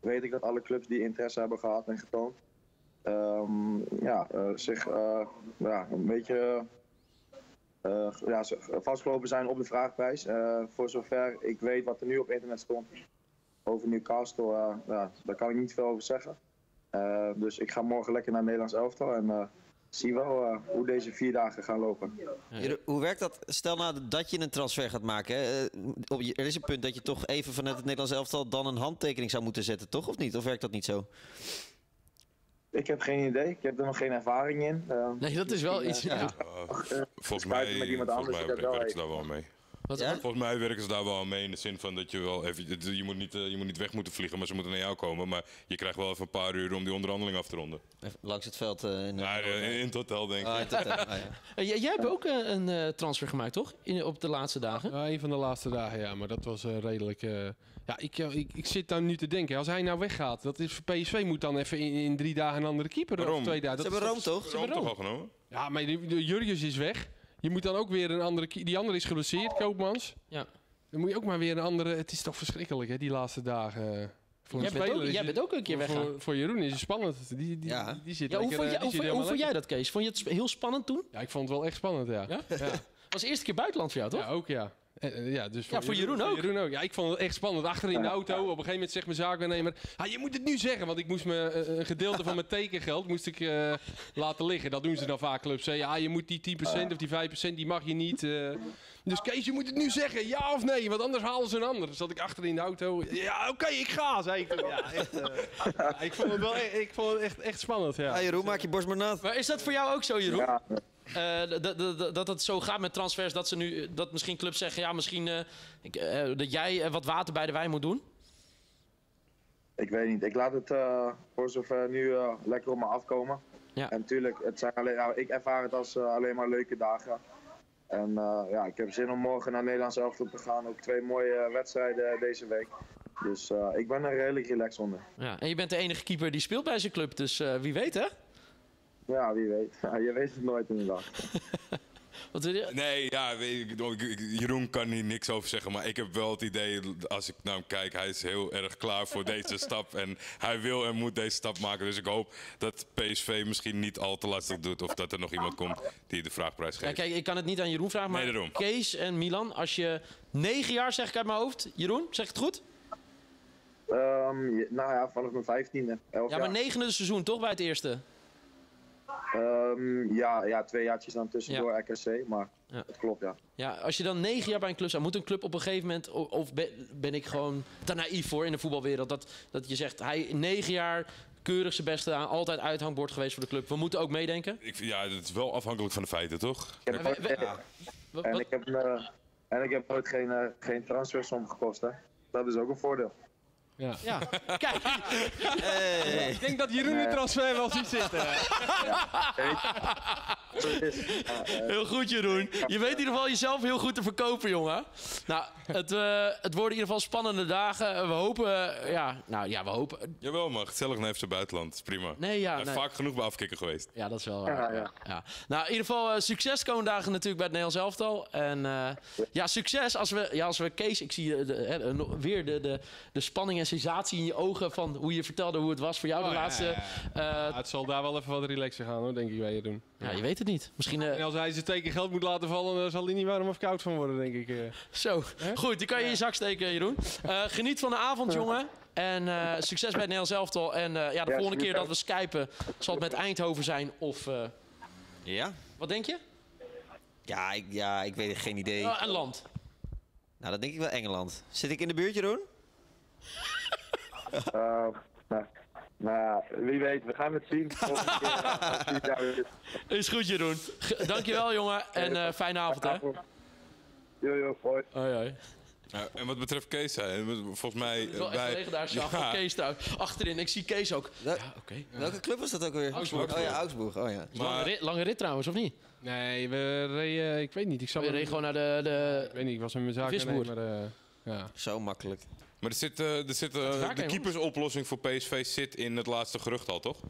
weet ik dat alle clubs die interesse hebben gehad en getoond, ehm, ja, zich ja, een beetje eh, ja, vastgelopen zijn op de vraagprijs. Voor zover ik weet wat er nu op internet stond over Newcastle, ja, daar kan ik niet veel over zeggen. Dus ik ga morgen lekker naar Nederlands elftal en zie wel eh, hoe deze vier dagen gaan lopen. Jeroen, Hoe werkt dat? Stel nou dat je een transfer gaat maken. Hè? eh, er is een punt dat je toch even vanuit het Nederlands elftal dan een handtekening zou moeten zetten, toch? Of niet? Of werkt dat niet zo? Ik heb geen idee, ik heb er nog geen ervaring in. Eh, Nee, dat is wel iets. Ja. Uh, volgens mij, met iemand volgens anders, mij even- daar wel mee. Wat, Ja? Volgens mij werken ze daar wel mee in de zin van dat je wel even, je moet, niet, eh, je moet niet weg moeten vliegen, maar ze moeten naar jou komen. Maar je krijgt wel even een paar uur om die onderhandeling af te ronden. Even langs het veld. eh, in, Ja, in, in het hotel denk ik. Ah, het hotel. Ah, ja. Eh, jij, hebt ook eh, een eh, transfer gemaakt, toch? In, op de laatste dagen. Ja, een van de laatste dagen, ja. Maar dat was eh, redelijk... eh, ja, ik, eh, ik, ik zit daar nu te denken. Als hij nou weggaat, dat is voor PSV moet dan even in, in drie dagen een andere keeper. Waarom? Of twee dagen. Ze Dat hebben is Room toch? Rome toch al genomen? Ja, maar Jurgens is weg. Je moet dan ook weer een andere... Die andere is geblesseerd, Koopmans. Ja. Dan moet je ook maar weer een andere... Het is toch verschrikkelijk, hè, die laatste dagen. eh, Voor Jij een bent, speler ook, jij het- bent ook een keer weggaan. voor, voor Jeroen is het spannend. Die, die, Ja. die zit Ja, hoe lekker, vond, eh, jij, die hoe, zit hoe vond jij dat, Kees? Vond je het heel spannend toen? Ja, ik vond het wel echt spannend, ja. Ja? Ja, was de eerste keer buitenland voor jou, toch? Ja, ook ja. Eh, eh, ja, dus Ja, voor Jeroen ook. Jeroen ook. Ja, ik vond het echt spannend. Achter in de auto, op een gegeven moment zegt mijn zaakwaarnemer... Ah, je moet het nu zeggen, want ik moest me, eh, een gedeelte van mijn tekengeld moest ik, eh, laten liggen. Dat doen ze dan vaak clubs. Hè. Ja, je moet die 10% of die 5%, die mag je niet. eh. Dus Kees, je moet het nu zeggen, ja of nee, want anders halen ze een ander. Zat ik achter in de auto. Ja, oké, ik ga, zei ik. Ja, echt, ja, ik vond het wel e- ik vond het echt, echt spannend, ja. Ah, Jeroen, maak je borst maar nat. Maar is dat voor jou ook zo, Jeroen? Ja, Eh, dat het zo gaat met transfers, dat, ze nu, dat misschien clubs zeggen... ja, misschien eh, ik, eh, dat jij eh, wat water bij de wijn moet doen? ik weet niet. Ik laat het eh, voor zover nu eh, lekker op me afkomen. Ja. En natuurlijk, het zijn alleen, nou, ik ervaar het als eh, alleen maar leuke dagen. En eh, ja, ik heb zin om morgen naar Nederlands elftal te gaan. Ook twee mooie eh, wedstrijden deze week. Dus eh, ik ben er redelijk relaxed onder. Ja. En je bent de enige keeper die speelt bij zijn club, dus eh, wie weet, hè? Ja, wie weet. Ja, je weet het nooit inderdaad. Wat wil je? Nee, ja, weet ik, ik- ik- Jeroen kan hier niks over zeggen. Maar ik heb wel het idee, als ik naar hem kijk, hij is heel erg klaar voor deze stap. En hij wil en moet deze stap maken. Dus ik hoop dat PSV misschien niet al te lastig doet. Of dat er nog iemand komt die de vraagprijs Ja, geeft. kijk, ik kan het niet aan Jeroen vragen, maar Nee. Kees en Milan, als je negen jaar, zeg ik uit mijn hoofd... Jeroen, zeg het goed? Ehm, nou ja, vanaf mijn vijftiende. Ja, maar jaar. negende seizoen, toch, bij het eerste? Ehm, ja, ja, twee jaartjes dan tussendoor RKC, maar Ja. het klopt ja. Ja, als je dan negen jaar bij een club staat, moet een club op een gegeven moment... Of ben, ben ik gewoon te naïef voor in de voetbalwereld... dat, dat je zegt, hij negen jaar keurig zijn beste aan, altijd uithangbord geweest voor de club. We moeten ook meedenken. Ik, vind- ja, het is wel afhankelijk van de feiten, toch? Ik heb Maar we- nooit- we- Wat- en, ik heb, eh, en ik heb nooit geen, eh, geen transfersom gekost, hè. Dat is ook een voordeel. Ja. ja, kijk, Ik denk dat Jeroen de transfer wel ziet zitten. heel goed Jeroen. Je weet in ieder geval jezelf heel goed te verkopen, jongen. Nou, het, eh, het worden in ieder geval spannende dagen. We hopen, eh, ja, nou ja, we hopen... Jawel, maar gezellig naar FC Buitenland. is prima. Nee, ja, nee. vaak genoeg bij afkikken geweest. Ja, dat is wel waar. Ja, Ja, ja. Nou, in ieder geval eh, succes komende dagen natuurlijk bij het Nederlands elftal. En eh, ja, succes als we, ja, als we Kees... Ik zie de, weer de, de, de spanning en sensatie in je ogen van hoe je vertelde hoe het was voor jou de Oh, ja, laatste... ja, eh, Ja, het zal daar wel even wat relaxer gaan hoor, denk ik bij Jeroen. ja, je weet het niet. Misschien... eh, En als hij zijn teken geld moet laten vallen, dan zal hij niet warm of koud van worden, denk ik. eh. Zo, goed, die kan je in je zak steken, Jeroen. Eh, geniet van de avond, jongen. En eh, succes bij het Nederlands elftal. En eh, ja, de volgende keer dat we skypen zal het met Eindhoven zijn of... eh, Ja? wat denk je? Ja, ik, ja, ik weet geen idee. Een land. Nou, dan denk ik wel Engeland. Zit ik in de buurt, Jeroen? nou, nou ja, wie weet, we gaan het zien. Volgende keer, eh, daar is. Goed, Jeroen. G- dankjewel, jongen. En eh, fijne avond, hè. Yo, hoi. Hoi, hoi. Ja, en wat betreft Kees, hè, volgens mij... Wel echt bij- een legendarische dag van Ja, Kees trouwens. Achterin, ik zie Kees ook. Ja. Ja, oké. Welke club was dat ook weer? Augsburg. Oh ja, Augsburg. Oh ja. Lange, Maar- rit, lange rit trouwens, of niet? Nee, we reden, ik weet niet. Ik, zal We reden gewoon naar de... de... ik weet niet, ik was met mijn zaken Visboer. maar eh, ja. Zo makkelijk. Maar er zit, eh, er zit, eh, de keepersoplossing voor PSV zit in het laatste gerucht al, toch?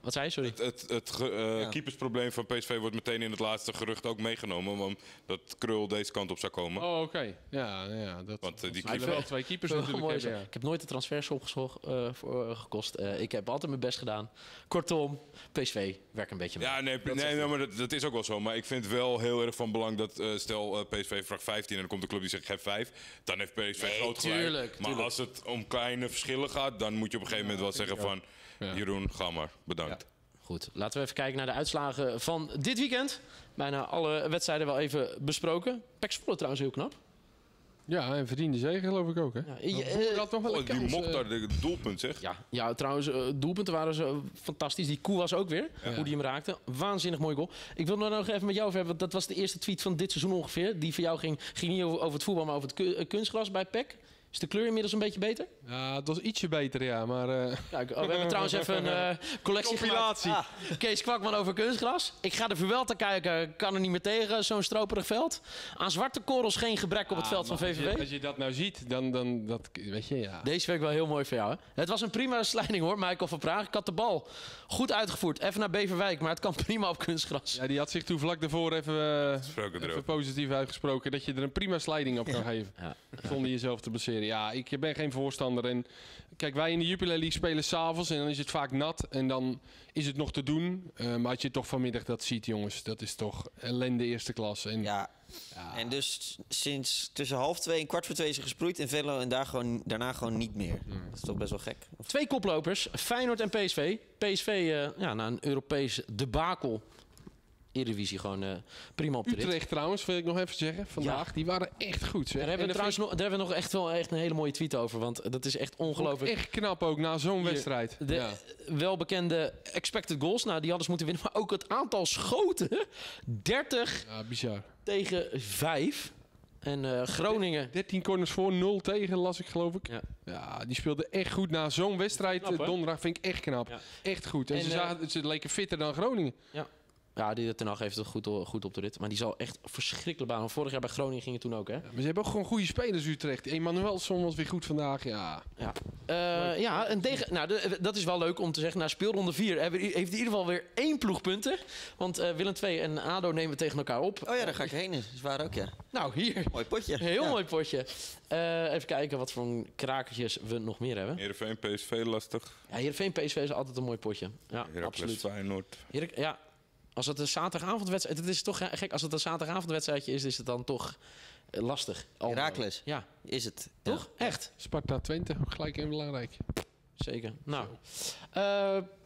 Wat zei je, sorry? Het, het, het ge- eh, Ja. keepersprobleem van PSV wordt meteen in het laatste gerucht ook meegenomen. Omdat Krul deze kant op zou komen. Oh, oké. Ja, ja, dat, Want, eh, die dat keeper- wel twee keepers natuurlijk mooi hebben, zo. ja. Ik heb nooit de transfers opgezocht, eh, voor, gekost. Eh, ik heb altijd mijn best gedaan. Kortom, PSV werkt een beetje mee. Ja, nee, nee, nee, maar dat, dat is ook wel zo. Maar ik vind wel heel erg van belang dat, eh, stel PSV vraagt 15 en dan komt de club die zegt geef 5. Dan heeft PSV Nee, groot gelijk. tuurlijk, maar tuurlijk. als het om kleine verschillen gaat, dan moet je op een gegeven moment wel zeggen van... Ja. Jeroen, ga maar, bedankt. Goed, laten we even kijken naar de uitslagen van dit weekend. Bijna alle wedstrijden wel even besproken. Pek Zwolle trouwens heel knap. Ja, en verdiende zegen geloof ik ook, hè? Ja, je- Nou, had wel Oh, die mocht eh. daar de doelpunt, zeg. Ja, ja trouwens, eh, doelpunten waren zo fantastisch. Die koe was ook weer, hoe die hem raakte. Waanzinnig mooi goal. Ik wil nog even met jou over hebben, want dat was de eerste tweet van dit seizoen ongeveer. Die voor jou ging, ging niet over, over het voetbal, maar over het eh, kunstgras bij PEC. Is de kleur inmiddels een beetje beter? Ja, het was ietsje beter, ja, maar... eh, Kijk, oh, we hebben trouwens even een eh, collectie Compilatie. gemaakt. Ah, Kees Kwakman over kunstgras. Ik ga de Vuelta kijken, kan er niet meer tegen, zo'n stroperig veld. Aan zwarte korrels geen gebrek op het veld van maar als je- VVV. Als je dat nou ziet, dan, dan dat, weet je, ja. Deze week wel heel mooi voor jou. Hè? Het was een prima slijding hoor, Michael van Praag. Ik had de bal goed uitgevoerd. Even naar Beverwijk, maar het kan prima op kunstgras. Ja, die had zich toen vlak daarvoor even, eh, even positief uitgesproken dat je er een prima sliding op kan geven. Ja. Zonder jezelf te blesseren. Ja, ik ben geen voorstander ander. En kijk, wij in de Jupiler League spelen s'avonds en dan is het vaak nat. En dan is het nog te doen. Eh, maar als je toch vanmiddag dat ziet, jongens, dat is toch ellende eerste klas. En Ja. En dus sinds tussen half twee en kwart voor twee is er gesproeid in Venlo en daar gewoon, daarna gewoon niet meer. Dat is toch best wel gek. Of- Twee koplopers, Feyenoord en PSV. PSV, eh, ja, na een Europees debakel. Eredivisie gewoon eh, prima op de rit. Utrecht trouwens, wil ik nog even zeggen, vandaag, die waren echt goed. Zeg. Daar hebben, we En trouwens nog, daar hebben we nog echt wel echt een hele mooie tweet over. Want dat is echt ongelooflijk. Echt knap ook, na zo'n wedstrijd. De ja. welbekende expected goals. Nou, die hadden ze moeten winnen. Maar ook het aantal schoten. 30 ja, bizar. tegen 5. En eh, Groningen. 13 corners voor, 0 tegen, las ik geloof ik. Ja. Ja, die speelde echt goed na zo'n wedstrijd. Knap, donderdag vind ik echt knap. Ja. Echt goed. En, En, ze, zagen, ze leken fitter dan Groningen. Ja, die Ten Hag heeft het goed, goed op de rit. Maar die zal echt verschrikkelijk baan. Vorig jaar bij Groningen ging het toen ook, hè? Ja, maar ze hebben ook gewoon goede spelers Utrecht. Emanuelson was weer goed vandaag. Ja. Ja, Eh, ja en tegen, nou, de- dat is wel leuk om te zeggen. Na speelronde 4 hebben, heeft in ieder geval weer één ploeg punten. Want eh, Willem II en ADO nemen tegen elkaar op. Oh ja, daar ga ik heen. Dat is waar ook, ja. Nou, hier. Mooi potje. Heel Ja. mooi potje. Eh, even kijken wat voor krakertjes we nog meer hebben. Heerenveen, PSV lastig. Ja, Heerenveen PSV is altijd een mooi potje. Ja, Heracles, absoluut. Feyenoord. Ja, als het een zaterdagavondwedstrijd... Het is toch gek, als het een zaterdagavondwedstrijdje is, is het dan toch eh, lastig. Almelo. Heracles. Ja, Is het. toch? Echt. Sparta Twente, gelijk en belangrijk. Zeker. Nou, eh,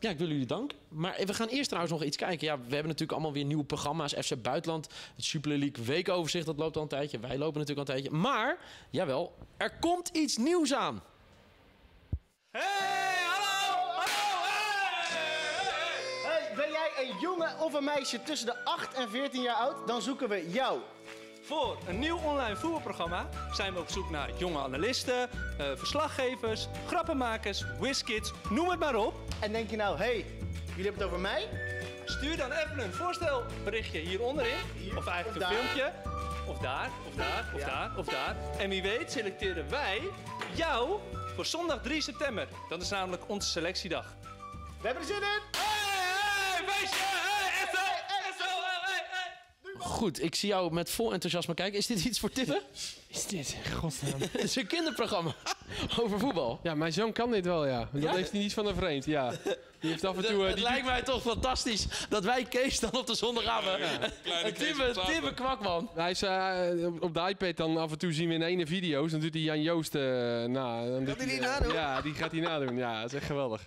ja, ik wil jullie dank. Maar we gaan eerst trouwens nog iets kijken. Ja, we hebben natuurlijk allemaal weer nieuwe programma's. FC Buitenland, het Super League weekoverzicht, dat loopt al een tijdje. Wij lopen natuurlijk al een tijdje. Maar, jawel, er komt iets nieuws aan. Hey, een jongen of een meisje tussen de 8 en 14 jaar oud? Dan zoeken we jou. Voor een nieuw online voetbalprogramma zijn we op zoek naar jonge analisten, eh, verslaggevers, grappenmakers, whiskids, noem het maar op. En denk je nou, hey, jullie hebben het over mij? Stuur dan even een voorstelberichtje hieronder in, Hier, of eigenlijk of een daar. filmpje. Of daar, of daar, of Ja. daar, of daar. En wie weet selecteren wij jou voor zondag 3 september. Dat is namelijk onze selectiedag. We hebben er zin in! Hey, Goed, ik zie jou met vol enthousiasme kijken. Is dit iets voor Tippen? Is dit? Godsnaam. Het is een kinderprogramma over voetbal. Ja, mijn zoon kan dit wel, ja. Dat Ja? heeft hij niet van een vreemd, ja. Die heeft af en toe... eh, het die lijkt mij toch fantastisch dat wij Kees dan op de zondagavond... Kleine een Kees Timme, kwakman. Hij is eh, op- de iPad dan af en toe zien we in ene video's. Dan doet hij Jan Joost eh na. Dan doet hij die nadoen? Ja, die gaat hij nadoen. Ja, dat is echt geweldig.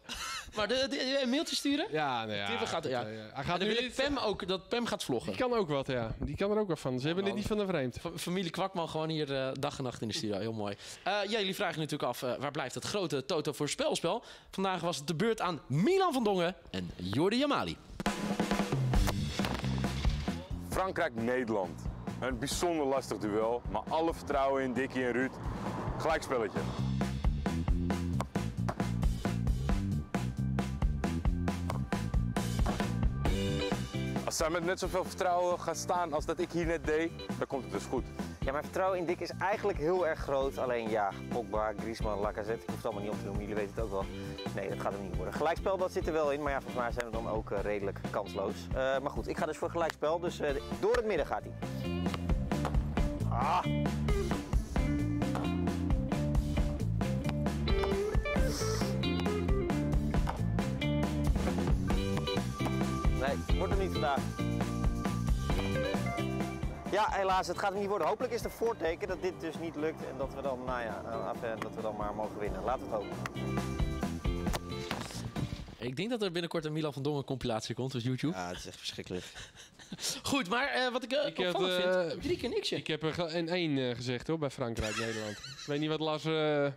Maar de, de- een mailtje sturen? Ja, nou ja. Timme gaat, ja. eh, Hij En gaat dan nu wil ik. Pem ook, dat Pem gaat vloggen. Die kan ook wat, ja. Die kan er ook wat van. Ze hebben dit niet van een vreemd. Familie Kwakman gewoon hier eh, dag en nacht in de studio. Heel mooi. Eh, ja, jullie vragen natuurlijk af, eh, waar blijft het grote Toto voorspelspel? Vandaag was het de beurt aan Milan van Dongen en Jordi Jamali. Frankrijk-Nederland. Een bijzonder lastig duel, maar alle vertrouwen in Dikkie en Ruud. Gelijkspelletje. Als zij met net zoveel vertrouwen gaan staan als dat ik hier net deed, dan komt het dus goed. Ja, mijn vertrouwen in Dick is eigenlijk heel erg groot. Alleen ja, Pogba, Griezmann, Lacazette, ik hoef het allemaal niet op te noemen, jullie weten het ook wel. Nee, dat gaat hem niet worden. Gelijkspel, dat zit er wel in, maar ja, volgens mij zijn we dan ook eh, redelijk kansloos. Eh, maar goed, ik ga dus voor gelijkspel, dus eh, door het midden gaat hij. Ah! Nee, wordt hem niet vandaag. Ja, helaas, het gaat hem niet worden. Hopelijk is het een voorteken dat dit dus niet lukt en dat we dan, nou ja, af- dat we dan maar mogen winnen. Laten we het hopen. Ik denk dat er binnenkort een Milan van Dongen compilatie komt op YouTube. Ja, het is echt verschrikkelijk. Goed, maar eh, wat ik, eh Ik heb, opvallend eh, vind... Drie keer niksje. Ik heb er een 1 eh, gezegd hoor, bij Frankrijk-Nederland. ik weet niet wat Lars... eh, ja,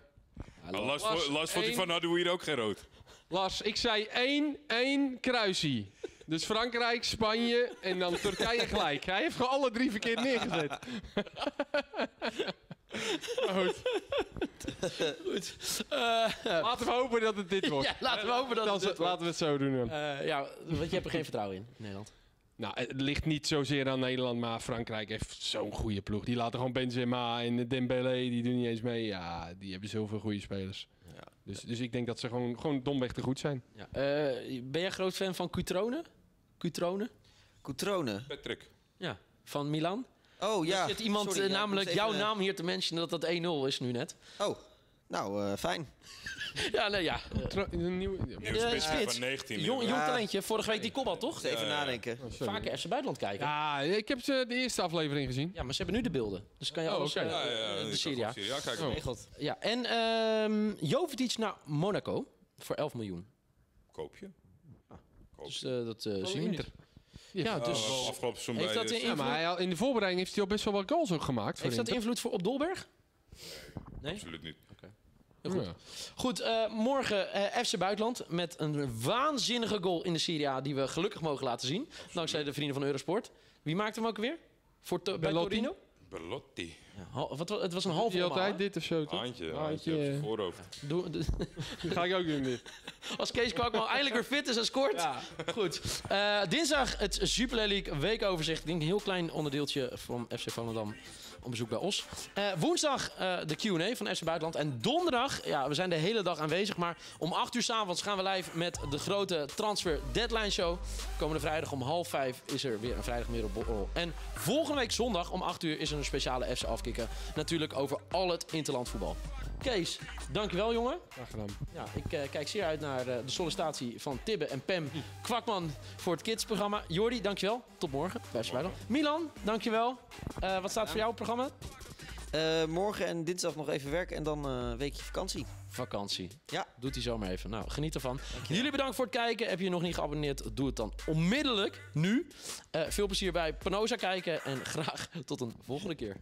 Nou, Lars, Lars, vo- Lars vond hij één- van, nou doen we hier ook geen rood. Lars, ik zei 1, 1 kruisie. Dus Frankrijk, Spanje en dan Turkije gelijk. Hij heeft gewoon alle drie verkeerd neergezet. Goed, Goed. Eh, laten we hopen dat het dit wordt. ja, laten we hopen dat het laten we het zo doen. dan. Eh, ja, want je hebt er geen vertrouwen in, Nederland. Nou, het ligt niet zozeer aan Nederland, maar Frankrijk heeft zo'n goede ploeg. Die laten gewoon Benzema en Dembélé, die doen niet eens mee. Ja, die hebben zoveel goede spelers. Dus, dus ik denk dat ze gewoon, gewoon domweg te goed zijn. Ja. Eh, ben jij groot fan van Cutrone? Cutrone? Coutrone. Patrick. Ja, van Milan. Oh ja. Er zit iemand Sorry, eh, ja, namelijk even- jouw naam hier te mentionen dat dat 1-0 is nu net. Oh, Nou, eh, fijn. Ja, nee, ja. Een nieuwe... Nieuwe Eh, spits van 19. Jong, jong Ja. talentje, vorige week die kopbal, toch? Even nadenken. Vaker FC Buitenland kijken. Ja. Ja, ik heb ze de eerste aflevering gezien. maar ze hebben nu de beelden. Dus kan je Oh, alles... eh, Ja, ja, eh, ja, de Serie A. kan Ja, kijk Oh. Ja, en ehm Jovetic naar Monaco voor 11 miljoen. Koop je? Dus eh, dat eh, zien we. Ja, Oh, dus afgelopen seizoen heeft dat een Ja, invloed, maar hij al- in de voorbereiding heeft hij al best wel wat goals ook gemaakt. heeft dat Inter. invloed voor op Dolberg? Nee? Absoluut niet. Heel goed. Ja. Goed, eh, morgen eh, FC Buitenland met een waanzinnige goal in de Serie A die we gelukkig mogen laten zien. Dankzij de vrienden van Eurosport. Wie maakt hem ook weer? Voor to- bij? Torino? Belotti. Ja, wat, wa- het was een halve Die omhaal, altijd dit of zo, toch? Haantje, haantje op zijn voorhoofd. Doe- doe- Dat ga ik ook doen dit. Als Kees Kwakman eindelijk weer fit is en scoort. Goed. Eh, dinsdag het Jupiler League weekoverzicht. Ik denk een heel klein onderdeeltje van FC Volendam op bezoek bij Os. Eh, woensdag eh, de Q&A van FC Buitenland. En donderdag, ja, we zijn de hele dag aanwezig. Maar om 8 uur s'avonds gaan we live met de grote transfer deadline show. Komende vrijdag om half vijf is er weer een vrijdagmiddagborrel. En volgende week zondag om 8 uur is er een speciale FC afkikken. Natuurlijk over al het interland voetbal. Kees, dankjewel jongen. Graag gedaan. Ja, ik eh, kijk zeer uit naar eh, de sollicitatie van Tibbe en Pem Kwakman voor het kidsprogramma. Jordi, dankjewel. Tot morgen bij Buitenland. Milan, dankjewel. Eh wat staat voor jou op het programma? Eh, morgen en dinsdag nog even werken en dan eh, een weekje vakantie. Vakantie. Ja. Doet hij zomaar even. Nou, geniet ervan. Jullie bedankt voor het kijken. Heb je je nog niet geabonneerd, doe het dan onmiddellijk nu. Eh, veel plezier bij Panosa kijken en graag tot een volgende keer.